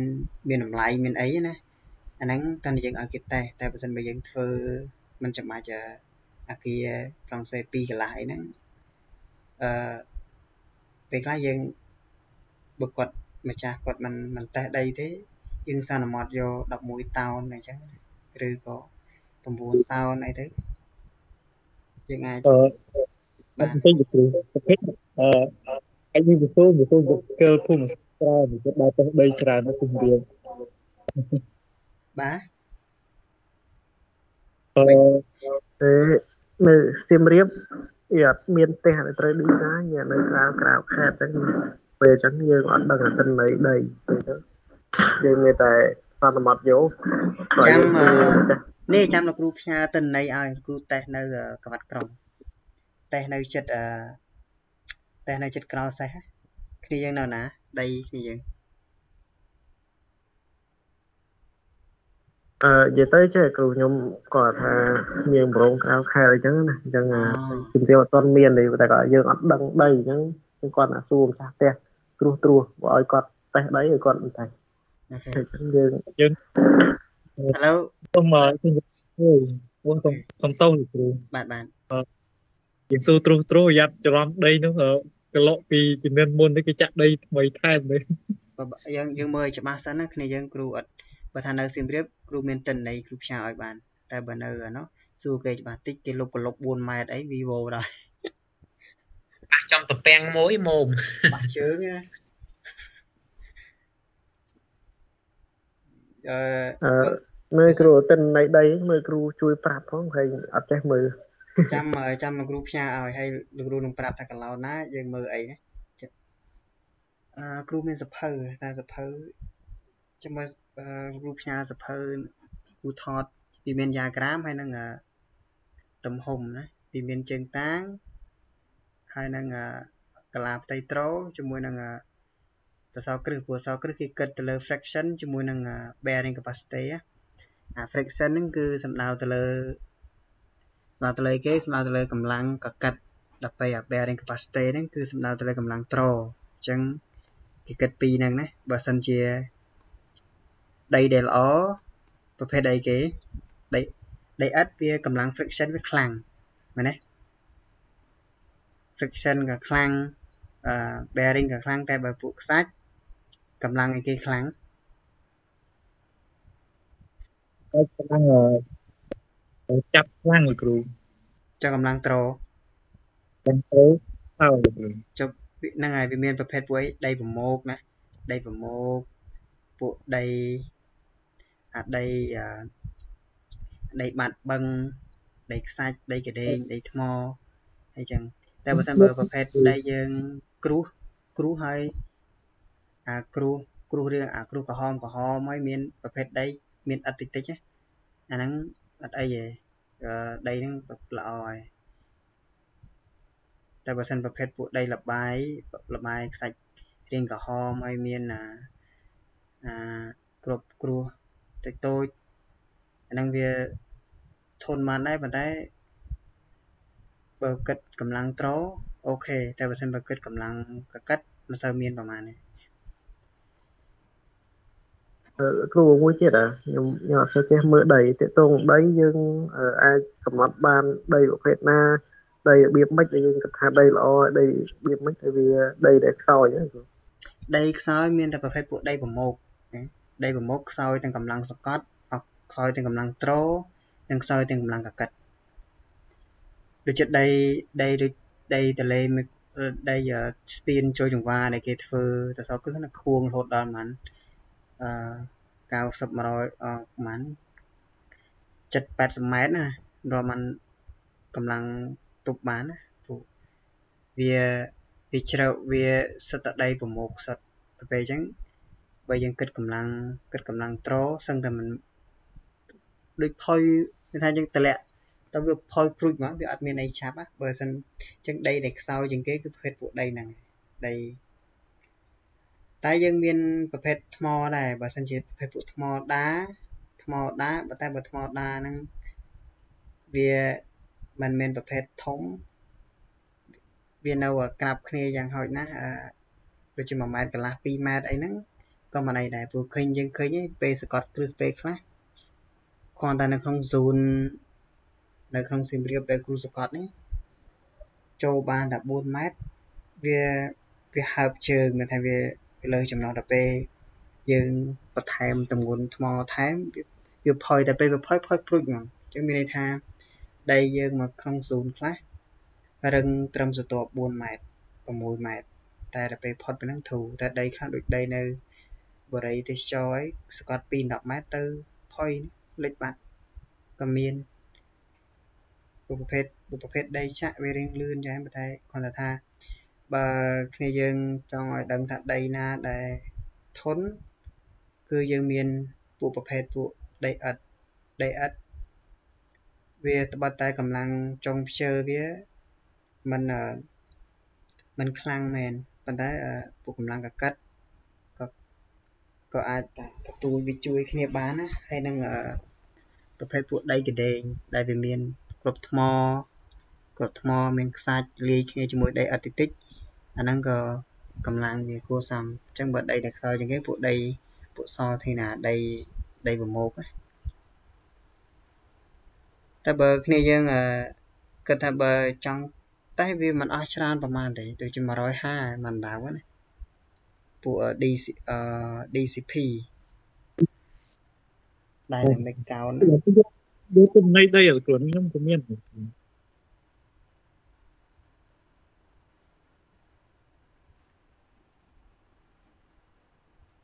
មានតម្លៃមានអីណាអាហ្នឹងតើយើងឲ្យគេតេស្តតែបើសិនបើយើងធ្វើមិនចាំបាច់អាគារប្រងសេ2កន្លះអីហ្នឹងអឺពេលខ្លះយើងបើគាត់ម្ចាស់គាត់មិនមិនតេស្តដីទេយើងសន្មត់យក11តោនអញ្ចឹងឬក៏9តោនអីទៅយើងអាចអឺបាទបន្តិចគ្រូប្រភេទអឺ អាចមានវិស័យវិស័យកិលភូមិសាស្ត្រច្រើនគាត់ដើរទៅដីច្រើននៅគុំរៀងបាទអឺនៅសៀមរាបវាអត់មានផ្ទះដែលត្រូវឌីហ្សាញនៅក្រៅក្រៅខេត្តហ្នឹងពេលអញ្ចឹងយើងអត់ដឹងអាទិន្នន័យដីពេលទៅយើងមានតែសន្មត់យកចាំនេះចាំលោកគ្រូផ្ញើទិន្នន័យឲ្យគ្រូតេស្តនៅកវត្តក្រុងតេស្តនៅចិត្តអឺ តេស្តនៅចិត្តក្រៅសេះគ្នាយើងនៅណាដីគ្នាយើងអឺនិយាយទៅចេះគ្រូខ្ញុំគាត់ថាមានប្រងក្រៅខែអញ្ចឹងណាអញ្ចឹងជំរាបអត់ទាន់មានទេតែគាត់យើងអត់ដឹងដីអញ្ចឹងគាត់ណាសួរម្ចាស់ផ្ទះត្រួសត្រួសឲ្យគាត់តេស្តដីឲ្យគាត់មិនតែអូខេយើងយើងឥឡូវសូមអូសូមសូមតោគ្រូបាទបាទ យើងស៊ូត្រុសត្រុសយ៉ាត់ច្រឡំដីនោះកឡុកពីជំនាន់មុននេះគេចាក់ដីថ្មីថែមទេយើងយើងមើលឲ្យច្បាស់សិនណាគ្នាយើងគ្រូអត់បើថានៅសៀមរាបគ្រូមានតិន័យគ្រូផ្សាយឲ្យបាន តែបើនៅអានោះសួរគេច្បាស់តិចគេលុបកលុប4ម៉ែត្រអី vivo ដែរបាក់ចំតពាំងមួយមុំបាក់ជើងណាអឺមើលគ្រូតិននៃដីមើលគ្រូជួយប្រាប់ផងហើយអត់ចេះមើល ចាំចាំលោកគ្រូផ្ញើឲ្យហើយលោកគ្រូនឹងប្រាប់ថាកន្លោណាយើងមើលអីណាអឺគ្រូមានសភៅតែសភៅចាំមើលគ្រូផ្ញើសភៅគ្រូថតពីមានយ៉ាក្រាមហើយនឹងទំហំណាពីមានជើងតាងហើយនឹងកលាផ្ទៃត្រូ ជាមួយនឹងសសរគ្រឹះព្រោះសសរគ្រឹះគេគិតទៅលើ fraction ជាមួយនឹង bearing capacity អា friction ហ្នឹងគឺសំដៅទៅលើ សំដៅទៅលើគេសំដៅទៅលើកម្លាំងកកាត់ដល់ពេលអា bearing capacity ហ្នឹងគឺសំដៅទៅលើកម្លាំងត្រអញ្ចឹងគេគិតពីរហ្នឹងណាបើសិនជាដីដែលល្អប្រភេទអីគេដីដីឥដ្ឋវាកម្លាំង friction វាខ្លាំងមែនទេ friction ក៏ខ្លាំងអឺ bearing ក៏ខ្លាំងតែបើពួកខ្សាច់កម្លាំងអីគេខ្លាំងហើយខ្លាំងអឺ ចាប់ខ្លាំងលោកគ្រូចុះកម្លាំងត្រូចាំទៅហើយលោកគ្រូចុះហ្នឹងហើយវាមានប្រភេទពួកអីដីប្រមោកណាដីប្រមោកពួកដីអាដីអាដីបាត់បឹងដីខ្សាច់ដីកដេងដីថ្មអីចឹងតែបើសិនបើប្រភេទដីយើងគ្រួសគ្រួសហើយអាគ្រួសគ្រួសរឿងអាគ្រួសក្រហមក្រហមហើយមានប្រភេទដីមានឥដ្ឋតិចតិចណាអាហ្នឹងអត់អីទេអឺ ដីហ្នឹងល្អហើយតែបើសិនប្រភេទពួកដីលបាយលបាយខ្សាច់រាងក្រហមហើយមានអាអាគ្រប់គ្រោះតិចតូចអាហ្នឹងវាធន់បានដែរប៉ុន្តែបើគិតកម្លាំងត្រូអូខេតែបើសិនបើគិតកម្លាំងកកិតមិនសូវមានប្រហែលទេអឺ គ្រូមួយទៀតអាខ្ញុំខ្ញុំអត់សូវចេះមើលដីតេតងដីយើងអឺអាចកំណត់បានដីប្រភេទណាដីរបៀបម៉េចដែលយើងគិតថាដីល្អដីរបៀបម៉េចដែលវាដីដែលខ្សោយហ្នឹងគ្រូដីខ្សោយមានតែប្រភេទពួកដីប្រមោកណាដីប្រមោកខ្សោយទាំងកម្លាំងសកត់អត់ខ្សោយទាំងកម្លាំងត្រូនិងខ្សោយទាំងកម្លាំងកកិតដូចជាដីដីដូចដីតលេមួយដីអឺស្ពានចូលចង្វាដែលគេធ្វើតសគឺណាខួងរហូតដល់ប្រហែល អឺ90 100អឺប្រហែល7 80ម៉ែត្រណារាប់มันកម្លាំងទប់បានណាពួកវាវាជ្រៅវាសិតតែដីប្រមោកសិតទៅពេលអញ្ចឹងបើយើងគិតកម្លាំងគិតកម្លាំងត្រូសឹងតែមិនដូចផុយគេថាយើងតម្លាក់ទៅវាផុយព្រួចមកវាអត់មានអីឆាប់ណាបើមិនអញ្ចឹងដីដែលខ្សោយជាងគេគឺប្រភេទពួកដីហ្នឹងដី តែយើងមានប្រភេទថ្មដែរបើមិនជាប្រភេទពួកថ្មដាថ្មដាបើតែបើថ្មដាហ្នឹងវាមិនមែនប្រភេទធំវានៅក្រាបគ្នាយ៉ាងហោចណាស់អឺដូចជា1ម៉ែត្រកន្លះ2ម៉ែត្រអីហ្នឹងក៏មិនអីដែរព្រោះឃើញយើងឃើញឯងពេលសកត់គ្រឹះពេលខ្លះគ្រាន់តែនៅក្នុង zone នៅក្នុងសៀមរាបដែលគ្រូសកត់នេះចូលបានតែ4ម៉ែត្រវាវាហើបជើងមានថាវា លើចំណោះដល់ពេលយើងបន្ថែមទម្ងន់ថ្មថែមវាផុយតែពេលវាផុយផុយព្រួចហ្មងអញ្ចឹងមានន័យថាដីយើងមកក្នុងស៊ូនខ្លះរឹងត្រឹមសន្ទាប់4ម៉ែត្រ6ម៉ែត្រតែដល់ពេលផុតពីហ្នឹងធូរតែដីខ្លះដូចដីនៅបរិយទេសចរអីស្កត់ពី10ម៉ែត្រទៅផុយលិចបាត់ក៏មានប្រភេទប្រភេទដីចាក់វារៀងលឿនយ៉ាងប៉ុន្តែគ្រាន់តែថា បើគ្នាយើងចង់ឲ្យដឹងថាដីណាដែលធន់គឺយើងមានពួកប្រភេទពួកដីឥដ្ឋដីឥដ្ឋវាត្បិតតែកម្លាំងចុងព្យើវាมันมันខ្លាំងមែនប៉ុន្តែពួកកម្លាំងកកិតក៏ក៏អាចទទួលវាជួយគ្នាបានណាហើយនឹងប្រភេទពួកដីកដេងដែលវាមានគ្រប់ថ្មគ្រប់ថ្មមានខ្សាច់លាយគ្នាជាមួយដីឥដ្ឋតិច អាហ្នឹងក៏កម្លាំងវាគួរសមអញ្ចឹងបើដីដែលខ្សោយជាងគេពួកដីពួកសធីណាដីដីប្រមោកណាតែបើគ្នាយើងគិតថាបើចង់តែវាមិនអស់ច្រើនប្រហែលទេដូចជា150មិនដើមណាពួក DC DCP ដែលនៅមេកោនយកទំនេរដីគ្រូខ្ញុំក៏មាន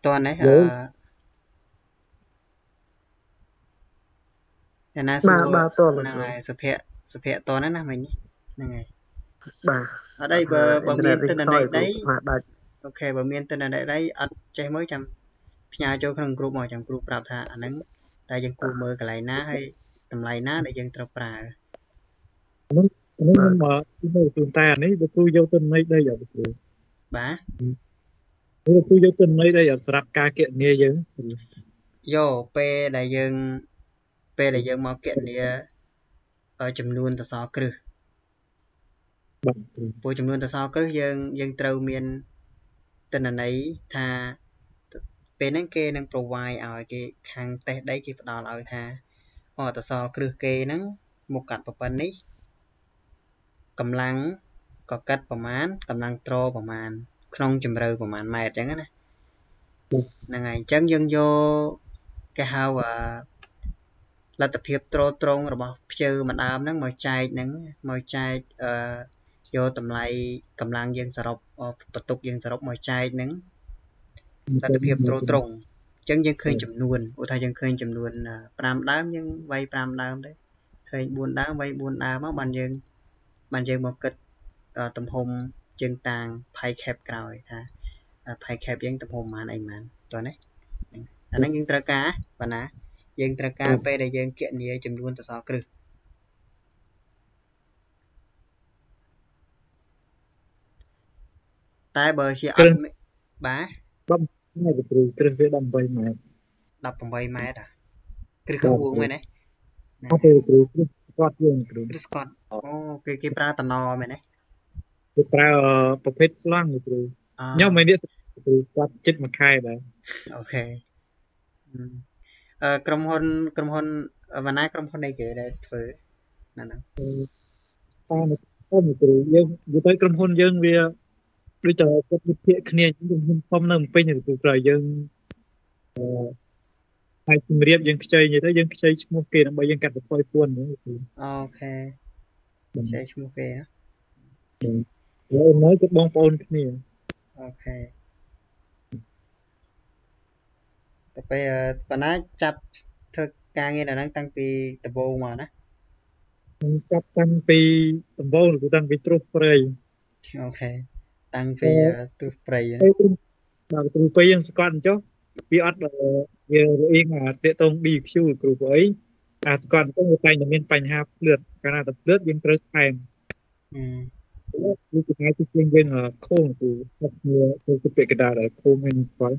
តើនេះអឺយ៉ាងណាសួរបាទតើហ្នឹងហើយសុភ័ក្រសុភ័ក្រតហ្នឹងណាមិញហ្នឹងហើយបាទអត់អីបើបើមានទិន្នន័យដីអូខេបើមានទិន្នន័យដីអត់ចេះមើលចាំផ្ញើចូលក្នុងគ្រូមកចាំគ្រូប្រាប់ថាអាហ្នឹងតែយើងគួរមើលកន្លែងណាហើយតម្លៃណាដែលយើងត្រូវប្រើនេះនេះខ្ញុំមកមើលជូនតែអានេះវាគ្រូយកទិន្នន័យដីអត់គ្រូបាទ វាគ្រូយកទិន្នន័យដីអត់សម្រាប់ការគណនាយើងយកពេលដែលយើងពេលដែលយើងមកគណនាចំនួនតសគ្រឹះបាទពួកចំនួនតសគ្រឹះយើងយើងត្រូវមានតនន័យថាពេលហ្នឹងគេនឹង provide ឲ្យគេខាងតេស្តដីគេផ្ដល់ឲ្យថាអតសគ្រឹះគេហ្នឹងមកកាត់ប្រព័ន្ធនេះកម្លាំងក៏កាត់ប្រមាណកម្លាំងត្រប្រមាណ ក្នុងជម្រៅប្រមាណម៉ែត្រអញ្ចឹងណាហ្នឹងហើយអញ្ចឹងយើងយកគេហៅលទ្ធភាពត្រត្រង់របស់ភ្ជើម្ដើមហ្នឹងមកចែកហ្នឹងមកចែកអឺយកតម្លៃកម្លាំងយើងសរុបបន្ទុកយើងសរុបមកចែកហ្នឹងលទ្ធភាពត្រត្រង់អញ្ចឹងយើងឃើញចំនួនឧទាហរណ៍យើងឃើញចំនួន5ដើមយើងវាយ5ដើមទៅឃើញ4ដើមវាយ4ដើមមកបានយើងបានយើងមកគិតទំហំ ជើងតាង pie cap ក្រោយថា pie cap យើងទំហំប៉ុន្មានអីប៉ុន្មានតោះណាអាហ្នឹងយើងត្រូវការប៉ុណ្ណាយើងត្រូវការពេលដែលយើងគណនាចំនួនសសរគ្រឹះតែបើជាអត់បាទម៉ែត្រគ្រូគ្រឹះវា18ម៉ែត្រ18ម៉ែត្រគ្រឹះខ្ពស់មែនទេអត់ទេគ្រូគ្រឹះស្កត់យើងគ្រូគ្រឹះស្កត់អូគេគេប្រើតំណមែនទេ គេប្រើប្រភេទស្លង់គ្រូខ្ញុំមិននេះគ្រូស្កត់ចិត្តមួយខែដែរអូខេអឺក្រុមហ៊ុនក្រុមហ៊ុនវណ្ណាក្រុមហ៊ុនអីគេដែលធ្វើណាហ្នឹងតាមតាមគ្រូយើងនិយាយទៅក្រុមហ៊ុនយើងវាដូចតែគាត់វិភាគគ្នាខ្ញុំខ្ញុំនៅពេញគឺក្រោយយើងអឺហើយជំរាបយើងខ្ចីនិយាយទៅយើងខ្ចីឈ្មោះគេដើម្បីយើងកាត់បន្ថយពួនអូខេខ្ចីឈ្មោះគេណា យើងនៅគឺបងប្អូនគ្នាអូខេតែពេលបណ្ណាចាប់ធ្វើការងារនៅហ្នឹងតាំងពីដំបូងមកណាចាប់តាំងពីដំបូងគឺតាំងពីត្រុសព្រៃអូខេតាំងពីទ្រុសព្រៃបាទទ្រុសព្រៃយើងស្គាល់អញ្ចឹងវាអត់វារអៀងអាតេតង BQ គ្រូព្រៃអាស្គាល់អញ្ចឹងវាតែតែមានបញ្ហាភ្លឿតកាលណាតែភ្លឿតយើងត្រូវថែម គឺគេថាជាយើងខូនគឺវាទៅពាក្យកដាដែលខូនមានស្គាល់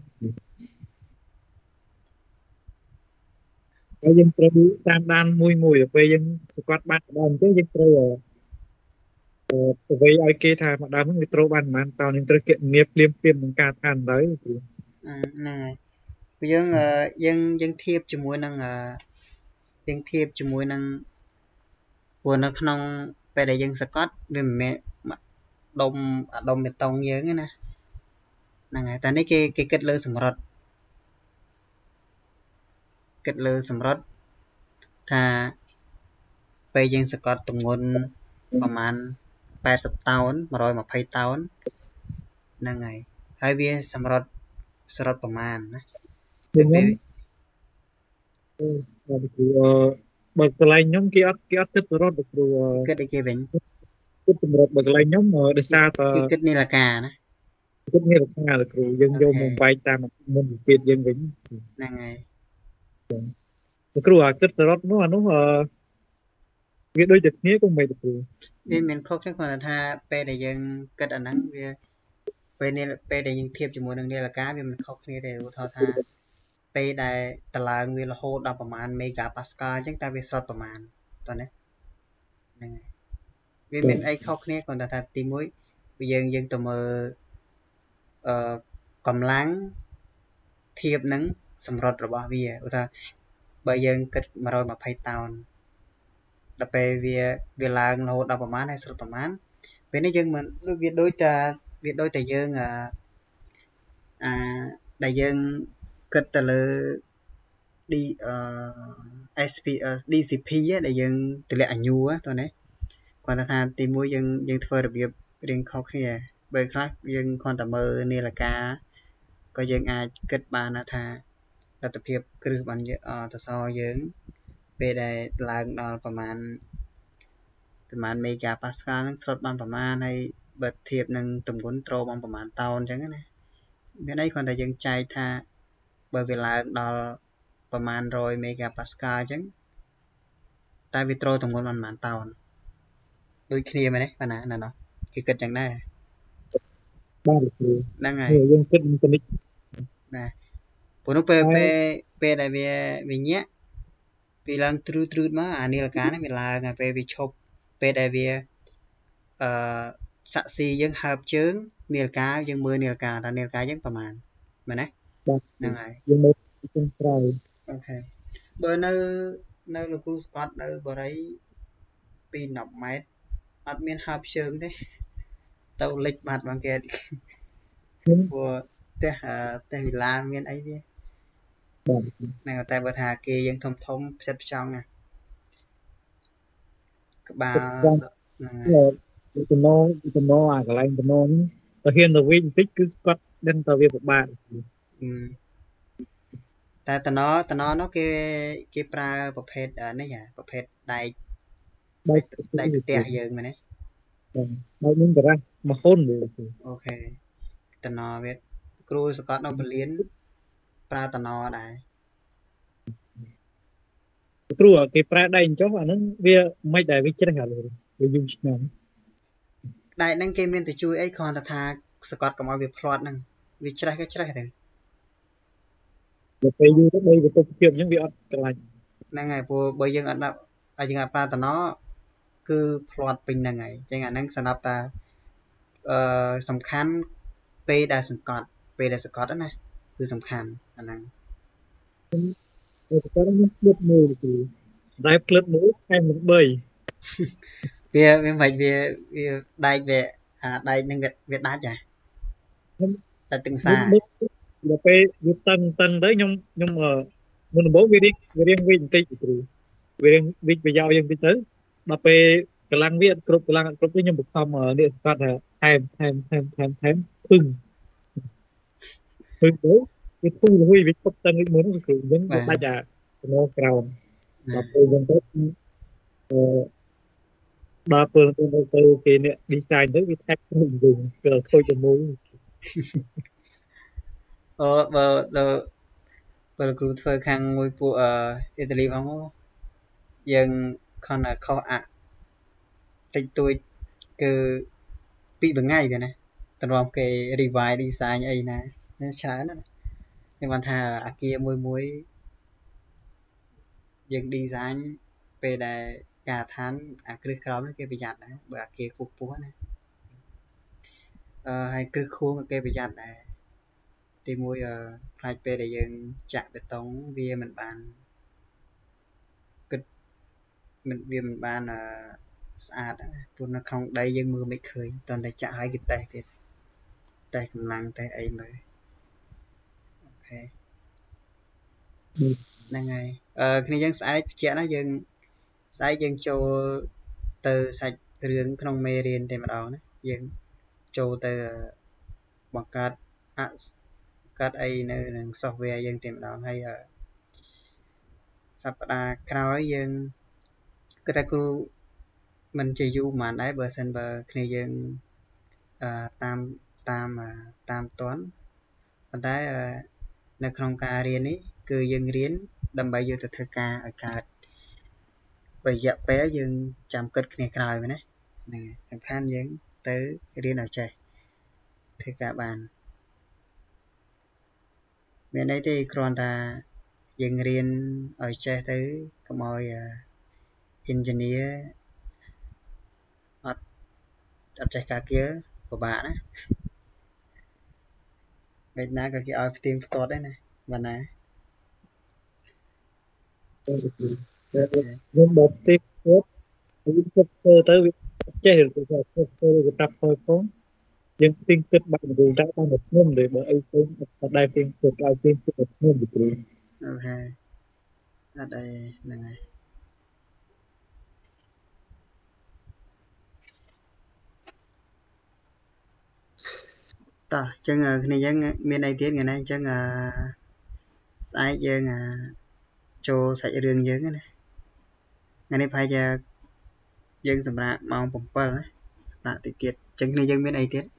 ហើយយើងត្រូវតាមដានមួយមួយពេលយើងស្គាល់បានដល់អញ្ចឹងយើងត្រូវអ្វីឲ្យគេថាម្ដងហ្នឹងវាត្រូវបានប្រហែលតោនឹងត្រូវគណនាភ្លាមភ្លាមនឹងការឋានទៅគ្រូហ្នឹងហើយព្រោះយើងយើងយើងធៀបជាមួយនឹងយើងធៀបជាមួយនឹងព្រោះនៅក្នុង ពេលដែលយើងសកត់វាមិនមែនដុំអាដុំបេតុងយើងណាហ្នឹងហើយតែនេះគេគេគិតលើសម្រិតគិតលើសម្រិតថាពេលយើងសកត់ទម្ងន់ប្រហែល80តោន120តោនហ្នឹងហើយហើយវាសម្រាប់សរុបប្រមាណណាខ្ញុំអឺ បើកន្លែងខ្ញុំគេអត់គេអត់គិតសរុបគ្រូគិតអីគេវិញគិតសម្រាប់បើកន្លែងខ្ញុំដោយសារតគេគិតនីលកាណាគិតនីលកាគ្រូយើងយកមកបែកតាមមុនវិពេតយើងវិញហ្នឹងហើយគ្រូអាគិតសរុបនោះអានោះអឺវាដូចតែគ្នាក៏មិនទៅគ្រូវាមានខុសគ្នាគ្រាន់តែថាពេលដែលយើងគិតអាហ្នឹងវាពេលនេះពេលដែលយើងធៀបជាមួយនឹងនាឡិកាវាមិនខុសគ្នាទេឧទាហរណ៍ថា ពេលដែលតឡើងវារហូតដល់ប្រមាណមេហ្គាប៉ាស្កាអញ្ចឹងតើវាស្រត់ប្រមាណតើណាហ្នឹងហើយវាមានអីខុសគ្នាគ្រាន់តែថាទី1វាយើងយើងទៅមើលអឺកម្លាំងធៀបនឹងសម្រុតរបស់វាឧទាហរណ៍បើយើងគិត120តោនដល់ពេលវាវាឡើងរហូតដល់ប្រមាណហើយស្រុតប្រមាណពេលនេះយើងមិនវាដូចតែវាដូចតែយើងអាអាដែលយើង គិតទៅលើ D អឺ SP DCP ដែលយើងតម្លាក់អញូតោះណាគាត់ថាទីមួយយើងយើងធ្វើរបៀបរៀងខុសគ្នាបើខ្លះយើងគ្រាន់តែមើលនាឡិកាក៏យើងអាចគិតបានថាលទ្ធភាពគ្រឹះបានតសយើងពេលដែលឡើងដល់ប្រមាណប្រមាណមេហ្គាប៉ាស្កាលហ្នឹងស្រុតបានប្រមាណហើយបើធៀបនឹងទម្ងន់ត្រូបានប្រមាណតោនអញ្ចឹងណាមានអីគ្រាន់តែយើងចែកថា បើវាឡើងដល់ប្រមាណ100មេហ្គាប៉ាស្កាលអញ្ចឹងតែវាត្រូទម្ងន់បានប្រមាណតោនដូចគ្នាមែនទេបាទណាណោះគេគិតយ៉ាងដែរបាទគ្រូហ្នឹងហើយយើងគិតគណិតបាទព្រោះនោះពេលពេលពេលដែលវាវាញាក់វាឡើងទ្រូទ្រូតមកអានីលកានេះវាឡើងហើយពេលវាឈប់ពេលដែលវាអឺសាក់ស៊ីយើងហើបជើងនីលកាយើងមើលនីលកាថានីលកាយើងប្រហែលមែនទេ ហ្នឹងហើយយើងមើលជើងក្រោយអូខេបើនៅនៅលោកគ្រូស្កតនៅបរិយពី10ម៉ែត្រអត់មានហើបជើងទេទៅលិចបាត់បងគេព្រោះផ្ទះផ្ទះវិឡាមានអីវាបាទហ្នឹងតែបើថាគេយើងធំធំផ្ចិតផ្ចង់ណាក្បាលផ្ចង់ហ្នឹងហើយគឺតំណតំណអាកន្លែងតំណនេះទៅហ៊ានទៅវិញបន្តិចគឺគាត់ដឹងថាវាពិបាកអឺ តែតំណតំណនោះគេគេប្រើប្រភេទអានេះហ៎ប្រភេទដែកបែកដែកផ្ទះយើងមែនទេបែកនឹងបារះមកហ៊ុនវាអូខេតំណវាគ្រូសកតនៅពលានប្រើតំណដែរគ្រូគេប្រើដៃអញ្ចោះអាហ្នឹងវាមិនដែលវាជ្រេះអាលើវាយូរឆ្នាំដែកហ្នឹងគេមានទៅជួយអីគ្រាន់តែថាសកតកុំឲ្យវាផ្លាត់ហ្នឹងវាច្រេះក៏ច្រេះទៅ ដល់ពេលយូរទៅដីវាទុកភាពអញ្ចឹងវាអត់កន្លាញ់ហ្នឹងហើយព្រោះបើយើងអត់ដាក់ឲ្យយើងអត់ប្រើតំណគឺផ្លាត់ពេញហ្នឹងហើយអញ្ចឹងអាហ្នឹងសម្រាប់តាអឺសំខាន់ពេលដែលសង្កត់ពេលដែលសង្កត់ហ្នឹងណាគឺសំខាន់អាហ្នឹងតែគាត់ហ្នឹងផ្លឹបមួយគ្រូតែផ្លឹបមួយខែមិន3វាវាមិនវាវាដែកវាអាដែកហ្នឹងវាវាដាច់ហ่ะតែទឹងសា ដល់ពេលវាតឹងតឹងទៅខ្ញុំខ្ញុំអឺមុនដំបូងវារៀងវារៀងវិញបន្តិចគ្រូវារៀងវិចប្រយោជន៍យើងបន្តិចទៅដល់ពេលកម្លាំងវាអត់គ្រប់កម្លាំងអត់គ្រប់ទេខ្ញុំបង្ខំនេះស្កាត់ថាថែមថែមថែមថែមថែមភឹងភឹងទៅវាធូររហួយវាឈប់តឹងវិញមុនគឺអញ្ចឹងវាដាច់អាចំណងក្រោមដល់ពេលអញ្ចឹងទៅអឺដល់ពេលទៅទៅគេនេះ design ទៅវាថែមវិញវិញគឺខូចជាមួយអូ បើដល់បើគ្រូធ្វើខាងមួយពួកអឺអ៊ីតាលីផងយើងខនខុសអាតិចតួចគឺពីរថ្ងៃទៅណាតម្រាំគេ revise design អីណាច្រើនណាស់ខ្ញុំបានថាអាគារមួយមួយយើង design ពេលដែលការឋានអាគ្រឹះក្រោមនេះគេប្រយ័ត្នដែរបើអាគារខ្ពស់ខ្ពស់ណាអឺហើយគ្រឹះខួងក៏គេប្រយ័ត្នដែរ ទីមួយអឺផ្លាច់ពេលដែលយើងចាក់បេតុងវាមិនបានគិតមិនវាមិនបានអឺស្អាតព្រោះនៅក្នុងដីយើងមើលមិនឃើញតតែចាក់ហើយគេតេស្តទៀតតេស្តកម្លាំងតេស្តអីមើលអូខេហ្នឹងហើយអឺគ្នាយើងស្អែកបញ្ជាក់ណាយើងស្អែកយើងចូលទៅសាច់រឿងក្នុងមេរៀនតែម្ដងណាយើងចូលទៅបង្កើតអ កាត់អីនៅនឹង software យើងតែម្ដងហើយសប្តាហ៍ក្រោយយើងគឺថាគ្រូមិនជាយូរប៉ុន្មានដែរបើសិនបើគ្នាយើងអឺតាមតាមតាមតន់ប៉ុន្តែនៅក្នុងការរៀននេះ គឺយើងរៀនដើម្បីយកទៅធ្វើការឲ្យកើតរយៈពេលយើងចាំគិតគ្នាក្រោយណាហ្នឹងសំខាន់យើងទៅរៀនឲ្យចេះធ្វើការបាន មានន័យទេគ្រាន់តែយើងរៀនឲ្យចេះទៅកុំឲ្យ engineer អត់អត់ចេះការងារពិបាកណាមិនណាក៏គេឲ្យផ្ទៀងផ្ទាត់ដែរណាបាទណាខ្ញុំបើផ្ទះទៀតយើងគិតធ្វើទៅវាចេះឬក៏ធ្វើធ្វើឬក៏តាប់ធ្វើផង យើងទិញគិតបាក់ទៅតែបានតែខ្ញុំទេបើអីផ្សេងអត់ដែរពេញគិតឲ្យពេញគិតតែខ្ញុំទៅគ្រូអូខេអត់អីហ្នឹងហើយតោះអញ្ចឹងគ្នាយើងមានអីទៀតថ្ងៃនេះអញ្ចឹងអឺស្អែកយើងអាចូលសាច់រឿងយើងណាថ្ងៃនេះប្រហែលជាយើងសម្រាប់ម៉ោង7ណាសម្រាប់តិចទៀតអញ្ចឹងគ្នាយើងមានអីទៀតអឺ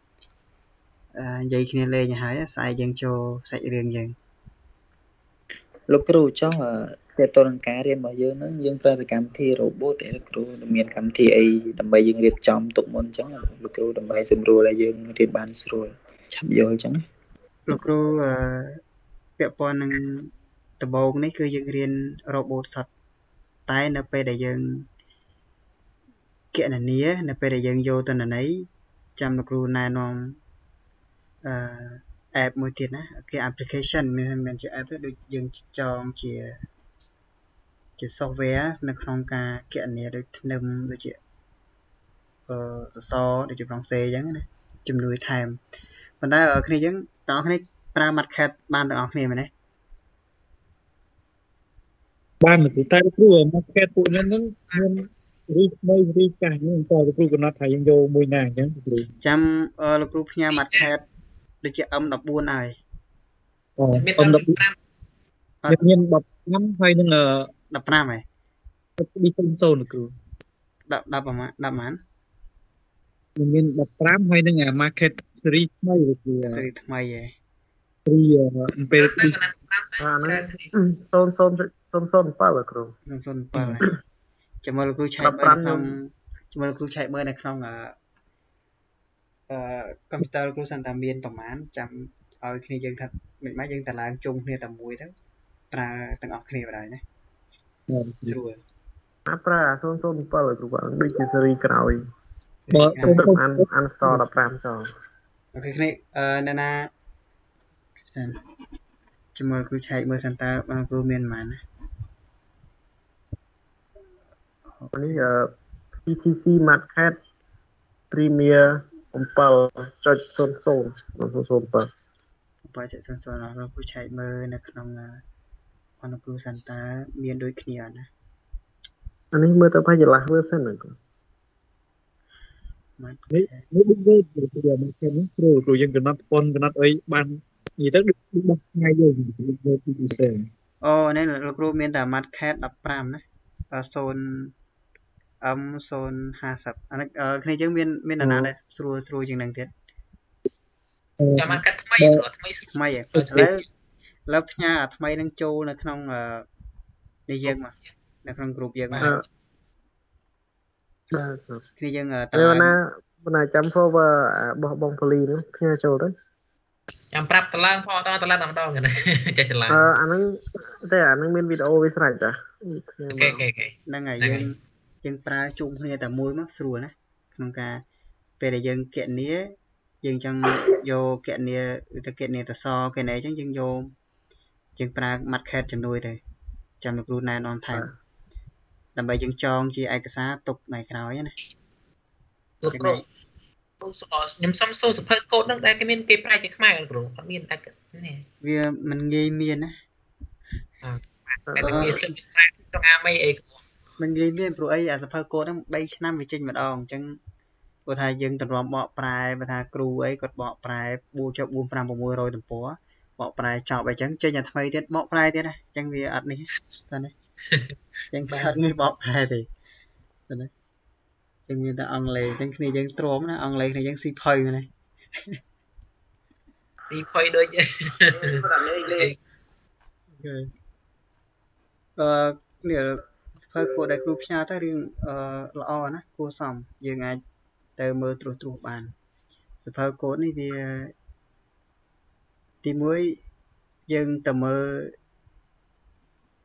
និយាយគ្នាលេងហើយស្អែកយើងចូលសាច់រឿងយើងលោកគ្រូចង់តើតើនឹងការរៀនរបស់យើងហ្នឹងយើងប្រើតែកម្មវិធី robot ទេលោកគ្រូមានកម្មវិធីអីដើម្បីយើងរៀបចំទុកមុនអញ្ចឹងលោកគ្រូដើម្បីសម្រួលឲ្យយើងរៀនបានស្រួលឆាប់យល់អញ្ចឹងណាលោកគ្រូអឺពាក់ព័ន្ធនឹងដំបូងនេះគឺយើងរៀន robot សតតែនៅពេលដែលយើងគណនានៅពេលដែលយើងយកទិន្នន័យចាំលោកគ្រូណែនាំ អឺ app មួយទៀតណាគេ application មិនមែនជា app ទេដូចយើងចងជាជា software នៅក្នុងការគណនាដូចធ្នឹមដូចជាអឺសសរដូចជាប្រងសេអញ្ចឹងណាជំនួយថែមប៉ុន្តែគ្នាយើងតោះគ្នាប្រើ Matcat បានទាំងអស់គ្នាមែនទេបានលោកគ្រូតែលោកគ្រូមកកែពួកខ្ញុំហ្នឹងមានរីកថ្មីរីកចាស់ហ្នឹងតើលោកគ្រូកំណត់ថាយើងយកមួយណាអញ្ចឹងលោកគ្រូចាំអឺលោកគ្រូផ្ញើម៉ាត់ខេត ដូចជា M14 ហើយអូមានអមដល់10 15 មាន15ហើយនឹងអឺ15ហើយ200 លោកគ្រូ10 10ប្រហែល10ប្រហែលមាន15ហើយនឹងអា market series ថ្មីលោកគ្រូស៊េរីថ្មីហ៎ free អំពេលទៅកណ្ដាល15ទៅអាហ្នឹងសូនសូនសូនសូន7លោកគ្រូ007ហើយចាំមើលលោកគ្រូឆែកមើលនៅក្នុងចាំមើលលោកគ្រូឆែកមើលនៅក្នុង អឺអឺកុំព្យូទ័រលោកគ្រូសិនតាមានប្រហែលចាំឲ្យគ្នាយើងថាមិនម៉េចយើងតឡើងជុំគ្នាតែមួយទៅប្រើទាំងអស់គ្នាបណ្ដោយណាស្រួលអាប្រើអាសូនសូន7លោកគ្រូគាត់ដូចជាស៊េរីក្រោយបើខ្ញុំទៅអានអាន store 15ចុះអូខេគ្នាអឺអ្នកណាចាចាំមើលគ្រូឆែកមើលសិនតើបងគ្រូមានប៉ុន្មានណាអានេះអឺ PTC Market Premier 7.00បើចសិនសូនអរគ្រូឆែកមើលនៅក្នុងបងគ្រូសិនតើមានដូចគ្នាអត់ណាអានេះមើលទៅប្រហែលជា last version ហ្នឹងម៉ាត់នេះនេះដូចវិញលោកគ្រូ market នេះគ្រូគ្រូយើងកំណត់ប៉ុនកំណត់អីបាននិយាយទៅដូចបោះថ្ងៃយើងយកពីពិសេសអូនេះលោកគ្រូមានតែ market 15ណាអឺ0 M 050 អានេះអឺគ្នាយើងមានមាននរណាដែលស្រួលស្រួលជាងនឹងទៀតចាំមកកាត់ថ្មីព្រោះថ្មីស្រួលថ្មីហ៎ឥឡូវឥឡូវផ្ញើអាថ្មីនឹងចូលនៅក្នុងអឺនេះយើងមកនៅក្នុងក្រុមយើងមកអឺបាទគ្នាយើងអឺតទៅឡើងណាបណ្ណាចាំ follower របស់បងពូលីហ្នឹងផ្ញើចូលទៅចាំប្រាប់តឡើងផងតតឡើងតែម្ដងហ្នឹងចេះតឡើងអឺអាហ្នឹងតែអាហ្នឹងមានវីដេអូវាស្រេចចាខ្ញុំអូខេអូខេអូខេហ្នឹងហើយហ្នឹងយើងហើ យយើងប្រើជុំគ្នាតែមួយមកស្រួលណាក្នុងការពេលដែលយើងកណនីយើងចង់យកកណនីទៅកណនីទៅសកណនីអញ្ចឹងយើងយកយើងប្រើ market ជំនួយទៅចាំលោកគ្រូណែនាំថែមដើម្បីយើងចងជាឯកសារទុកថ្ងៃក្រោយណាលោកគ្រូគ្រូសខ្ញុំសុំសួរសភៅកូដហ្នឹងដែលគេមានគេប្រែជាខ្មែរគ្រូអត់មានតែនេះវាមិនងាយមានណាតែគេមានប្រែក្នុងអាមេអីគ្រូ មិនងាយមានព្រោះអីអាសភៅកូដហ្នឹង3ឆ្នាំវាចេញម្ដងអញ្ចឹងព្រោះថាយើងទម្រាំបកប្រែបើថាគ្រូអីគាត់បកប្រែ4ចុះ4 5 600ទំព័របកប្រែចប់អីចឹងចេញតែថ្មីទៀតបកប្រែទៀតណាអញ្ចឹងវាអត់នេះតើណាអញ្ចឹងអត់មានបកប្រែទេតើណាអញ្ចឹងមានតែអង់គ្លេសអញ្ចឹងគ្នាយើងទ្រាំណាអង់គ្លេសគ្នាយើងស៊ីផុយមែនទេពីភ័យដូចអឺនេះ សភៅកូដដែលគ្រូផ្ញើទៅរឿងអឺល្អណាគួរសមយើងអាចទៅមើលត្រួសត្រាសបានសភៅកូដនេះវាទី1យើងទៅមើល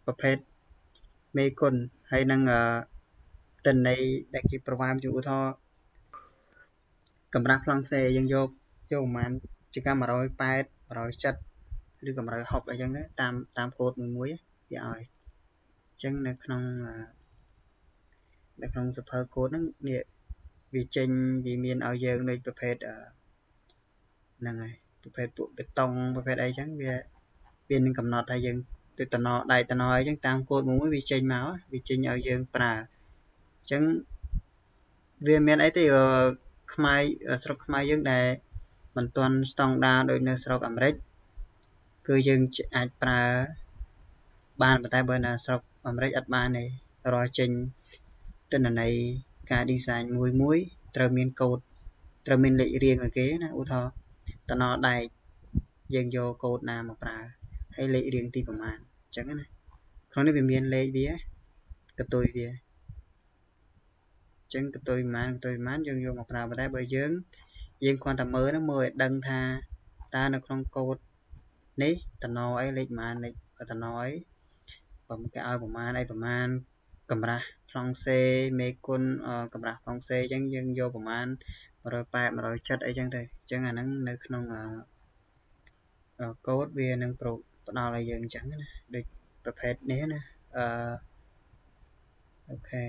ប្រភេទមេគុណហើយនឹងអឺតិន័យដែលគេប្រវាមជាឧទាហរណ៍កម្រាស់ប្លង់សេយើងយកយកប្រហែលជាកា180 170ឬក៏160អីចឹងទៅតាមតាមកូដមួយមួយវាឲ្យ អញ្ចឹងនៅក្នុងអឺនៅក្នុងសភៅកូដហ្នឹងនេះវាចេញវាមានឲ្យយើងដូចប្រភេទអឺហ្នឹងហើយប្រភេទពួកបេតុងប្រភេទអីចឹងវាវានឹងកំណត់ថាយើងទៅតំណដៃតំណអីចឹងតាមកូដមួយមួយវាចេញមកវាចេញឲ្យយើងប្រើអញ្ចឹងវាមានអីទេអឺខ្មែរស្រុកខ្មែរយើងដែលមិនទាន់ស្តង់ដារដូចនៅស្រុកអាមេរិកគឺយើងអាចប្រើបានប៉ុន្តែបើនៅស្រុក អាមេរិកអត់បានទេរាល់ចេញទិន្នន័យការ design មួយមួយត្រូវមានកូដត្រូវមានលេខរៀងឲ្យគេណាឧទាហរណ៍តំណដែកយើងយកកូដណាមកប្រើហើយលេខរៀងទីប្រមាណអញ្ចឹងណាក្នុងនេះវាមានលេខវាកតុយវាអញ្ចឹងកតុយប្រមាណកតុយប្រមាណយើងយកមកប្រើប៉ុន្តែបើយើងយើងគ្រាន់តែមើលហ្នឹងមើលឲ្យដឹងថាតើនៅក្នុងកូដនេះតំណអីលេខប្រមាណលេខតំណអី បើគេឲ្យប្រមាណអីប្រមាណកម្រាស់ប្លង់សេមេគុណកម្រាស់ប្លង់សេអញ្ចឹងយើងយកប្រមាណ180 170អីចឹងទៅអញ្ចឹងអាហ្នឹងនៅក្នុងអឺកូដវានឹងផ្ដល់ឲ្យយើងអញ្ចឹងណាដូចប្រភេទនេះណាអឺអូខេ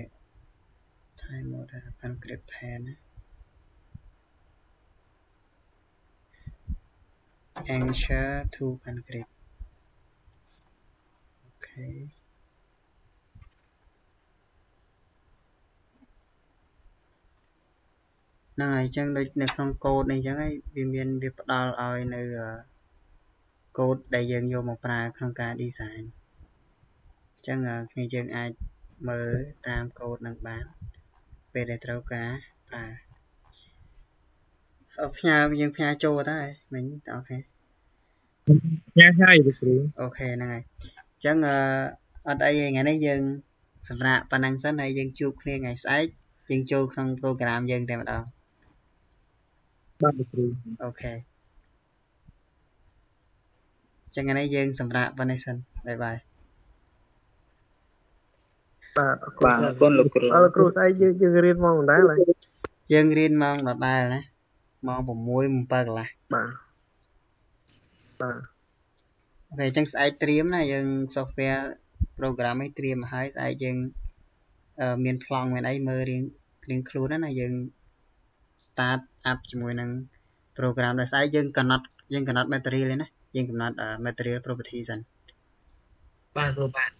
time mode encrypt pen ណា anchor to encrypt Okay. Năng này chẳng ដូចនៅក្នុងកូដនេះចឹងហើយវាមានវាផ្ដល់ឲ្យនៅកូដដែលយើងយកមកប្រើក្នុងការ design ចឹងគ្នាយើងអាចមើលតាមកូដនឹងបានពេលដែលត្រូវការប្រើអូផ្ញើយើងផ្ញើចូលតើមិញ OK ផ្ញើហើយលោកគ្រូ OK ហ្នឹងហើយ ចឹងអត់អីថ្ងៃនេះយើងសម្រាប់ប៉ុណ្ណឹងសិនហើយយើងជួបគ្នាថ្ងៃស្អែកយើងចូលក្នុង program យើងតែម្ដងបាទលោកគ្រូ OKចឹងថ្ងៃនេះយើងសម្រាប់ប៉ុណ្ណេះសិន bye bye បាទបាទអរគុណលោកគ្រូអរគ្រូស្អែកយើងយើងរៀនម៉ោងដដែលហើយយើងរៀនម៉ោងដដែលណាម៉ោង6 7កន្លះបាទបាទ OK អញ្ចឹងស្អែកត្រៀមណាយើង software program ឯងត្រៀមមកហើយស្អែកយើងមានប្លង់មានអីមើលរៀងរៀងខ្លួនណាយើង start up ជាមួយនឹង program ដែលស្អែកយើងកំណត់យើងកំណត់ material ណាយើងកំណត់ material property សិនបាទគ្រូបាទ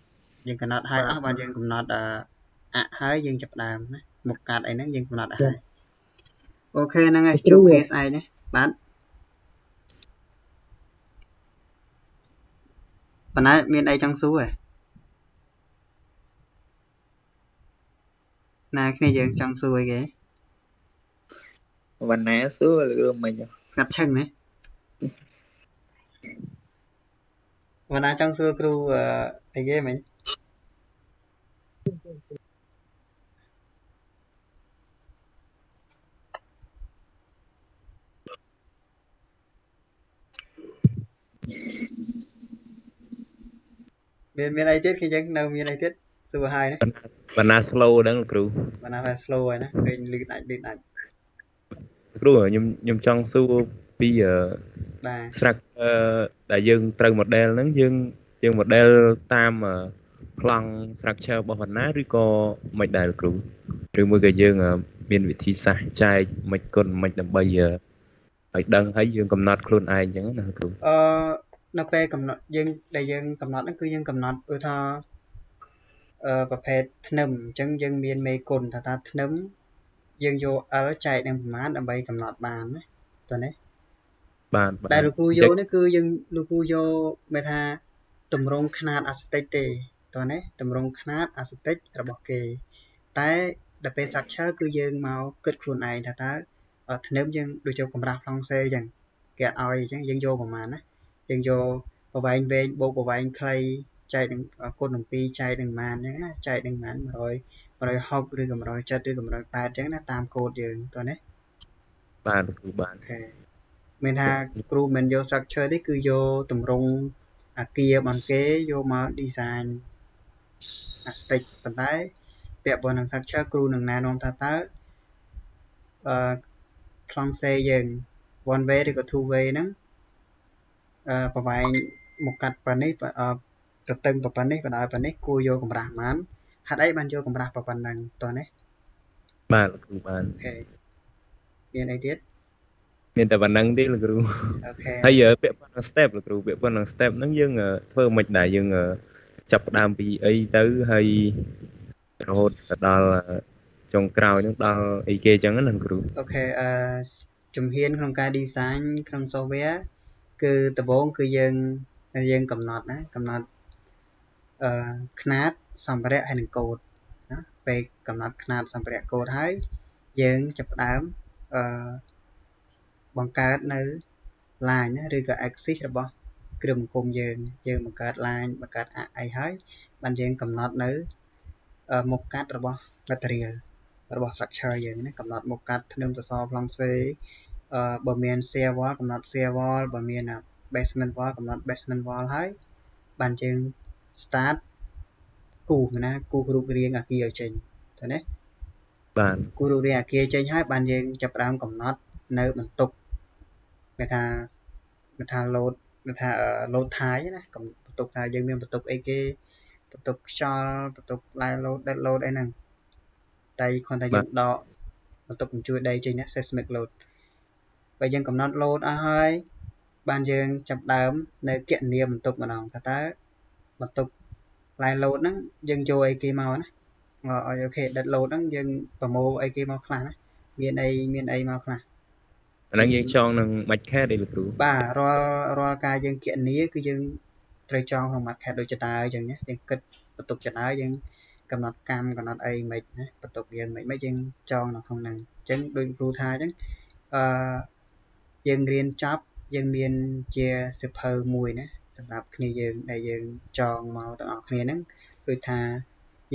យើងកំណត់ឲ្យអស់បាទយើងកំណត់អៈហើយយើងចាប់ដើមណាមុខកាត់អីហ្នឹងយើងកំណត់ឲ្យអូខេហ្នឹងហើយជួបគ្នាស្អែកណាបាទ ប៉ុន្តែមានអីចង់សួរហ៎ណាគ្នាយើងចង់សួរអីគេវណ្ណាសួរឬមិនស្ងាត់ឈឹងណាវណ្ណាចង់សួរគ្រូអីគេមិញ មានមានអីទៀតគឺយើងនៅមានអីទៀតសួរហើយណាបណ្ណា slow ហ្នឹងគ្រូបណ្ណាថា slow ហើយណាឃើញលឺដាច់លឺដាច់គ្រូខ្ញុំខ្ញុំចង់សួរពីបាទស្រាក់ដែលយើងត្រូវ model ហ្នឹងយើងយើង model តាមប្លង់ structure របស់បណ្ណាឬក៏មិនដែរគ្រូឬមួយក៏យើង មានវិធីសាស្ត្រចែកមិនគុណមិនដើម្បីឲ្យដឹងហើយយើងកំណត់ខ្លួនឯងអញ្ចឹងណាគ្រូអឺ នៅពេលកំណត់យើងដែលយើងកំណត់ហ្នឹងគឺយើងកំណត់ឧទាហរណ៍អឺប្រភេទធ្នឹមអញ្ចឹងយើងមានមេគុណថាថាធ្នឹមយើងយក L ចែកនឹងប្រមាណដើម្បីកំណត់បានណាតើនេះបានដែលលោកគ្រូយកនេះគឺយើងលោកគ្រូយកមានថាតម្រងຂະຫນាតអាស្តិចទេតើនេះតម្រងຂະຫນាតអាស្តិចរបស់គេ តែដល់ពេល structure គឺយើងមកគិតខ្លួនឯងថាតើធ្នឹមយើងដូចយកកម្រាស់ប្លង់សេអញ្ចឹងគេអត់ឲ្យអញ្ចឹងយើងយកប្រមាណណា យើងយកប្រវែងវែងបូកប្រវែងខ្លីចែកនឹងគុណនឹង2ចែកនឹងប៉ុន្មានអញ្ចឹងណាចែកនឹងប៉ុន្មាន100 160ឬក៏170ឬក៏180អញ្ចឹងណាតាមកូដយើងតោះណាបាទគ្រូបាទអូខេមានថាគ្រូមិនយក structure ទេគឺយកតម្រង់អាគារបានគេយកមក design អា stick ប៉ុន្តែពាក់ព័ន្ធនឹង structure គ្រូនឹងណែនាំថាតើអឺ planche យើង one way ឬក៏ two way ហ្នឹងអឺ ប្រវែងមកកាត់ប៉ុណ្នេះទៅតឹងប៉ុណ្នេះបណ្ដោយប៉ុណ្នេះគួរយកកម្រាស់ប៉ុន្មានហេតុអីបានយកកម្រាស់ប៉ុណ្ណឹងតោះនេះបាទគ្រូបាទអូខេមានអីទៀតមានតែប៉ុណ្ណឹងទេលោកគ្រូអូខេហើយពាក់ព័ន្ធនឹង step លោកគ្រូពាក់ព័ន្ធនឹង step ហ្នឹងយើងធ្វើមិនដែរយើងចាប់ផ្ដើមពីអីទៅហើយរហូតដល់ចុងក្រោយហ្នឹងដល់អីគេអញ្ចឹងណាគ្រូអូខេអឺជំហានក្នុងការ design ក្នុង software គឺដំបូងគឺយើងយើងកំណត់ណាកំណត់អឺຂະຫນាតសម្ភារៈហើយនឹងកូដណាពេលកំណត់ຂະຫນាតសម្ភារៈកូដហើយយើងចាប់ផ្ដើមអឺបង្កើតនៅ line ណាឬក៏ axis របស់គ្រឿងគុំយើងយើងបង្កើត line បង្កើតអីហើយបានយើងកំណត់នៅមុខកាត់របស់ material របស់ structure យើងណាកំណត់មុខកាត់ធ្នឹមសសរប្លង់សេអឺ បើមាន shear wall កំណត់ shear wall បើមាន basement wall កំណត់ basement wall ហើយបានយើង start គូណាគូរូបរាងអាគារឲ្យចេញទៅណាបាទគូរូបរាងអាគារចេញហើយបានយើងចាប់ផ្ដើមកំណត់នៅបន្ទប់គេថាគេថា load គេថា load ថាយណាបន្ទប់ថាយើងមានបន្ទប់អីគេបន្ទប់ខ្យល់បន្ទប់ live load dead load អីហ្នឹងតែគ្រាន់តែយើងដកបន្ទប់បញ្ជួយដីចេញណា seismic load បើយើងកំណត់ load អស់ហើយបានយើងចាប់ដើមនៅគណនាបន្ទប់ម្ដងថាតើបន្ទប់ line load ហ្នឹងយើងយកអីគេមកណាអូខេ dead load ហ្នឹងយើងប្រមូលអីគេមកខ្លះណាមានអីមានអីមកខ្លះអាហ្នឹងយើងចងនឹង Mac-cat អីលោកគ្រូបាទរាល់រាល់ការយើងគណនាគឺយើងត្រូវចងក្នុង market ដូចចតាអញ្ចឹងណាយើងគិតបន្ទុកចតាយើងកំណត់កម្មកំណត់អីមិនណាបន្ទុកយើងមិនមិនយើងចងនៅក្នុងហ្នឹងអញ្ចឹងដូចគ្រូថាអញ្ចឹងអឺ យើងរៀនចប់យើងមានជាសិភៅមួយណាសម្រាប់គ្នាយើងដែលយើងចងមកទាំងអស់គ្នាហ្នឹងគឺថា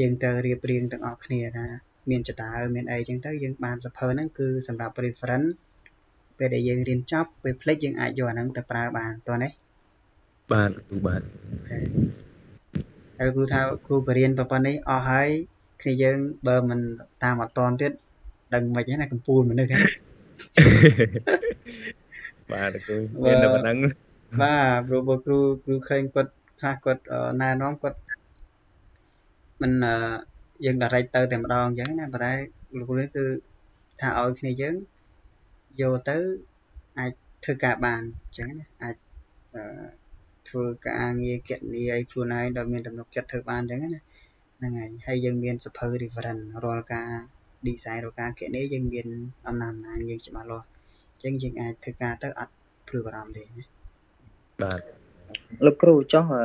យើងត្រូវរៀបរៀងទាំងអស់គ្នាថាមានចតាមានអីចឹងទៅយើងបានសភៅហ្នឹងគឺសម្រាប់ reference ពេលដែលយើងរៀនចប់ពេលភ្លេចយើងអាចយកអាហ្នឹងទៅប្រើបានតោះណាបាទលោកគ្រូបាទហើយគ្រូថាគ្រូបរៀនប្រព័ន្ធនេះអស់ហើយគ្នាយើងបើមិនតាមអត់តន់ទៀតដឹងមិនហ្នឹងណាកំពូលមនុស្សហ្នឹង បាទលោកគ្រូមានតែប៉ុណ្្នឹងបាទព្រោះបើគ្រូគ្រូឃើញគាត់ខ្លះគាត់អឺណែនាំគាត់មិនអឺយើង direct ទៅតែម្ដងអញ្ចឹងណាប៉ុន្តែលោកគ្រូនេះគឺថាឲ្យគ្នាយើងយកទៅអាចធ្វើការបានអញ្ចឹងណាអាចអឺធ្វើការងារគណនាអីខ្លួនឯងដោយមានទំនុកចិត្តធ្វើបានអញ្ចឹងណាហ្នឹងហើយហើយយើងមានសភៅ reference រាល់ការ design រាល់ការគណនាយើងមានអំណាចអំណាចយើងច្បាស់លាស់អញ្ចឹងយើងអាចធ្វើការទៅអត់ព្រួយបារម្ភទេណាបាទលោកគ្រូចង់អឺ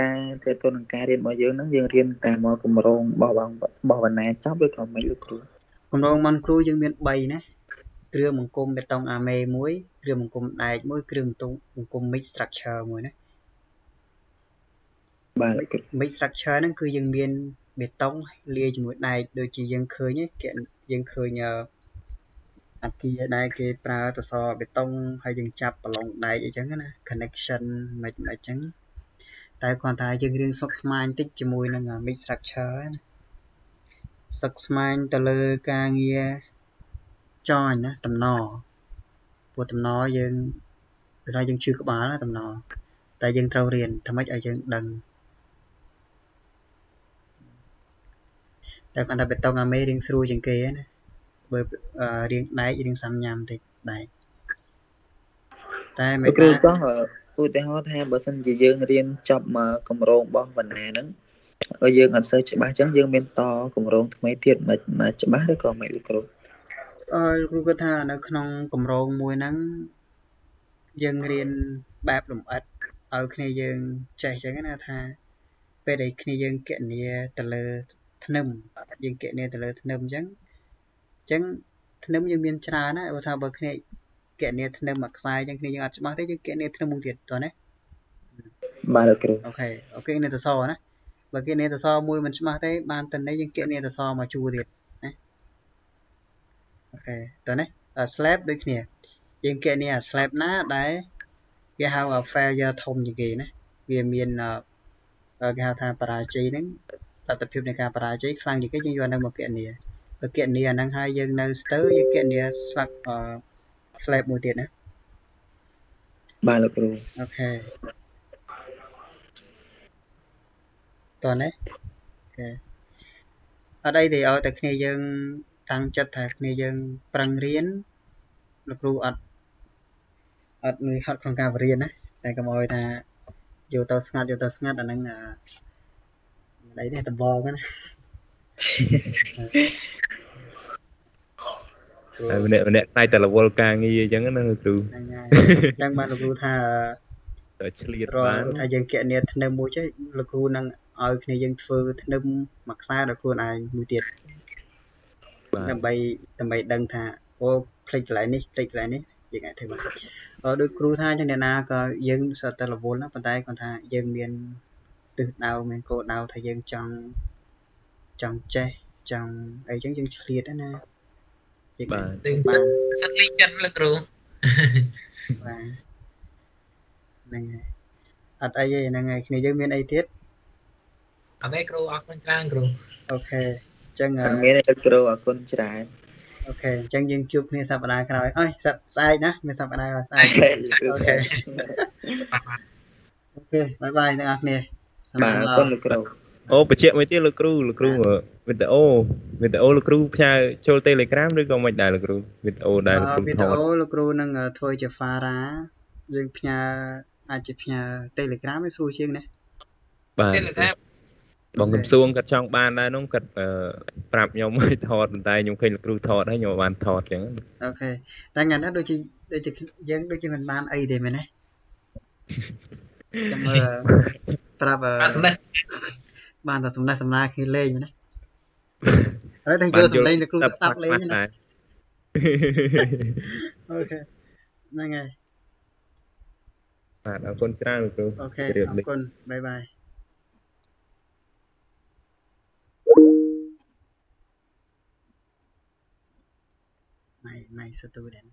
ការទៅទៅនឹងការរៀនរបស់យើងហ្នឹងយើងរៀនតាមមកគម្រោងរបស់បងរបស់បណ្ណាចប់ឬក៏មិនលោកគ្រូគម្រោងមន់គ្រូយើងមាន3ណាគ្រឿងបង្គំបេតុងអាមេមួយគ្រឿងបង្គំដែកមួយគ្រឿងបង្គំបង្គំ mix structure មួយណាបាទលោកគ្រូ mix structure ហ្នឹងគឺយើងមានបេតុងលាយជាមួយដែកដូចជាយើងឃើញគេយើងឃើញ អគារដែលគេប្រើតសបេតុងហើយយើងចាប់ប្រឡងដែកអីចឹងណា connection មិនមិនអញ្ចឹងតែគ្រាន់តែយើងរៀនស្មុកស្មាញតិចជាមួយនឹង mix structure ណាសឹកស្មាញទៅលើការងារចងណាតំណព្រោះតំណយើងពេលយើងជឿក្បាលណាតំណតែយើងត្រូវរៀនធ្វើម៉េចឲ្យយើងដឹងតែគាត់ថាបេតុងអាមេរៀងស្រួលជាងគេណា បើរៀងដែករៀងសាំញ៉ាំតិចដែកតែលោកមិនគ្រូថាចង់អឺឧទាហរណ៍ថាបើសិនជាយើងរៀនចប់មកគម្រោងរបស់បណ្ណាហ្នឹងហើយយើងអត់សូវច្បាស់អញ្ចឹងយើងមានតគម្រោងថ្មីទៀតមិនមកច្បាស់ឬក៏មិនលោកគ្រូអឺគ្រូគាត់ថានៅក្នុងកម្រងមួយហ្នឹងយើងរៀនបែបលម្អិតឲ្យគ្នាយើងចេះអញ្ចឹងណាថាពេលដែលគ្នាយើងកណនាទៅលើធ្នឹមយើងកណនាទៅលើធ្នឹមអញ្ចឹងអញ្ចឹងធ្នឹមយើងមានច្រើនណាបើថាបើគ្នាកណនាធ្នឹមមួយខ្សែអញ្ចឹងគ្នាយើងអត់ច្បាស់ទេយើងកណនាធ្នឹមមួយទៀតតោះណាបាទលោកគ្រូអូខេអូខេនេតសណាបើគេនេតសមួយមិនច្បាស់ទេបានតនេះយើងគណនេតសមកជួរទៀតណាអូខេតនេះ slab ដូចគ្នាយើងគណនា slab ណាដែលគេហៅ failure ធំជាងគេណាវាមានគេហៅថាបរាជ័យហ្នឹងតតិភាពនៃការបរាជ័យខ្លាំងជាងគេយើងយកនៅមកគណនា បើគណនាអាហ្នឹងហើយយើងនៅស្ទើយើងគណនាស្លាប់ slab មួយទៀតណាបាទលោកគ្រូអូខេតោះណាអូខេអត់អីទេឲ្យតែគ្នាយើងតាំងចិត្តថាគ្នាយើងប្រឹងរៀនលោកគ្រូអត់អត់នឿយហត់ក្នុងការបរៀនណាតែកុំឲ្យថាយកទៅស្ងាត់យកទៅស្ងាត់អាហ្នឹងអាអីនេះដំបងណា ហើយម្នាក់ម្នាក់ផ្នែកតែរវល់ការងារអញ្ចឹងណាលោកគ្រូហ្នឹងហើយអញ្ចឹងបានលោកគ្រូថាទៅឆ្លៀតរាបាល់នថាយើងគណនាធ្នឹមមួយចេះលោកគ្រូនឹងឲ្យគ្នាយើងធ្វើធ្នឹមមួយខ្សែដល់ខ្លួនឯងមួយទៀតបាទដើម្បីដើម្បីដឹងថាអូផ្លេចកន្លែងនេះផ្លេចកន្លែងនេះយើងអាចធ្វើបានអឺដូចគ្រូថាចឹងអ្នកណាក៏យើងសតតែរវល់ណាប៉ុន្តែគាត់ថាយើងមានទិសដៅមានគោលដៅថាយើងចង់ចង់ចេះចង់អីចឹងយើងឆ្លៀតណា យើងបាទធ្វើទិញបានសិនលីចិនលោកគ្រូបាទហ្នឹងហើយអត់អីទេហ្នឹងហើយគ្នាយើងមានអីទៀតអត់ទេគ្រូអរគុណច្រើនគ្រូ OK អញ្ចឹងអឺអត់មានទេលោកគ្រូអរគុណច្រើន OK អញ្ចឹងយើងជួបគ្នាសប្តាហ៍ក្រោយអើយសប្ស្អែកណាមានសប្តាហ៍ក្រោយស្អែកលោកគ្រូ OK OK bye bye ទាំងអស់គ្នាបាទអរគុណលោកគ្រូអូបញ្ជាក់មួយទៀតលោកគ្រូលោកគ្រូ វីដេអូវីដេអូលោកគ្រូផ្សាយចូល Telegram ឬក៏មិនដែរលោកគ្រូវីដេអូដែលលោកគ្រូវីថដេតអូលោកគ្រូនឹងធ្វើជា Fara យើងផ្ញើអាចជាផ្ញើ Telegram ឲ្យស្រួលជាងណាបាទ Telegram បងកំសួងគាត់ចង់បានដែរនោះគាត់អឺប្រាប់ខ្ញុំឲ្យថតប៉ុន្តែខ្ញុំឃើញលោកគ្រូថតហើយខ្ញុំអត់បានថតអញ្ចឹងអូខេតែថ្ងៃនេះដូចជាដូចជាយើងដូចជាមិនបានអីទេមែនទេចាំមើលប្រាប់អឺបានសម្លេះបានតែសំណេះសំណាលគ្នាលេងមែនទេ ហើយតែយកសំឡេងលោកគ្រូទៅស្ដាប់លេងណាដែរ OK ហ្នឹងហើយបាទអរគុណច្រើនលោកគ្រូ OK ជម្រាបអរលាគុណ bye bye my my student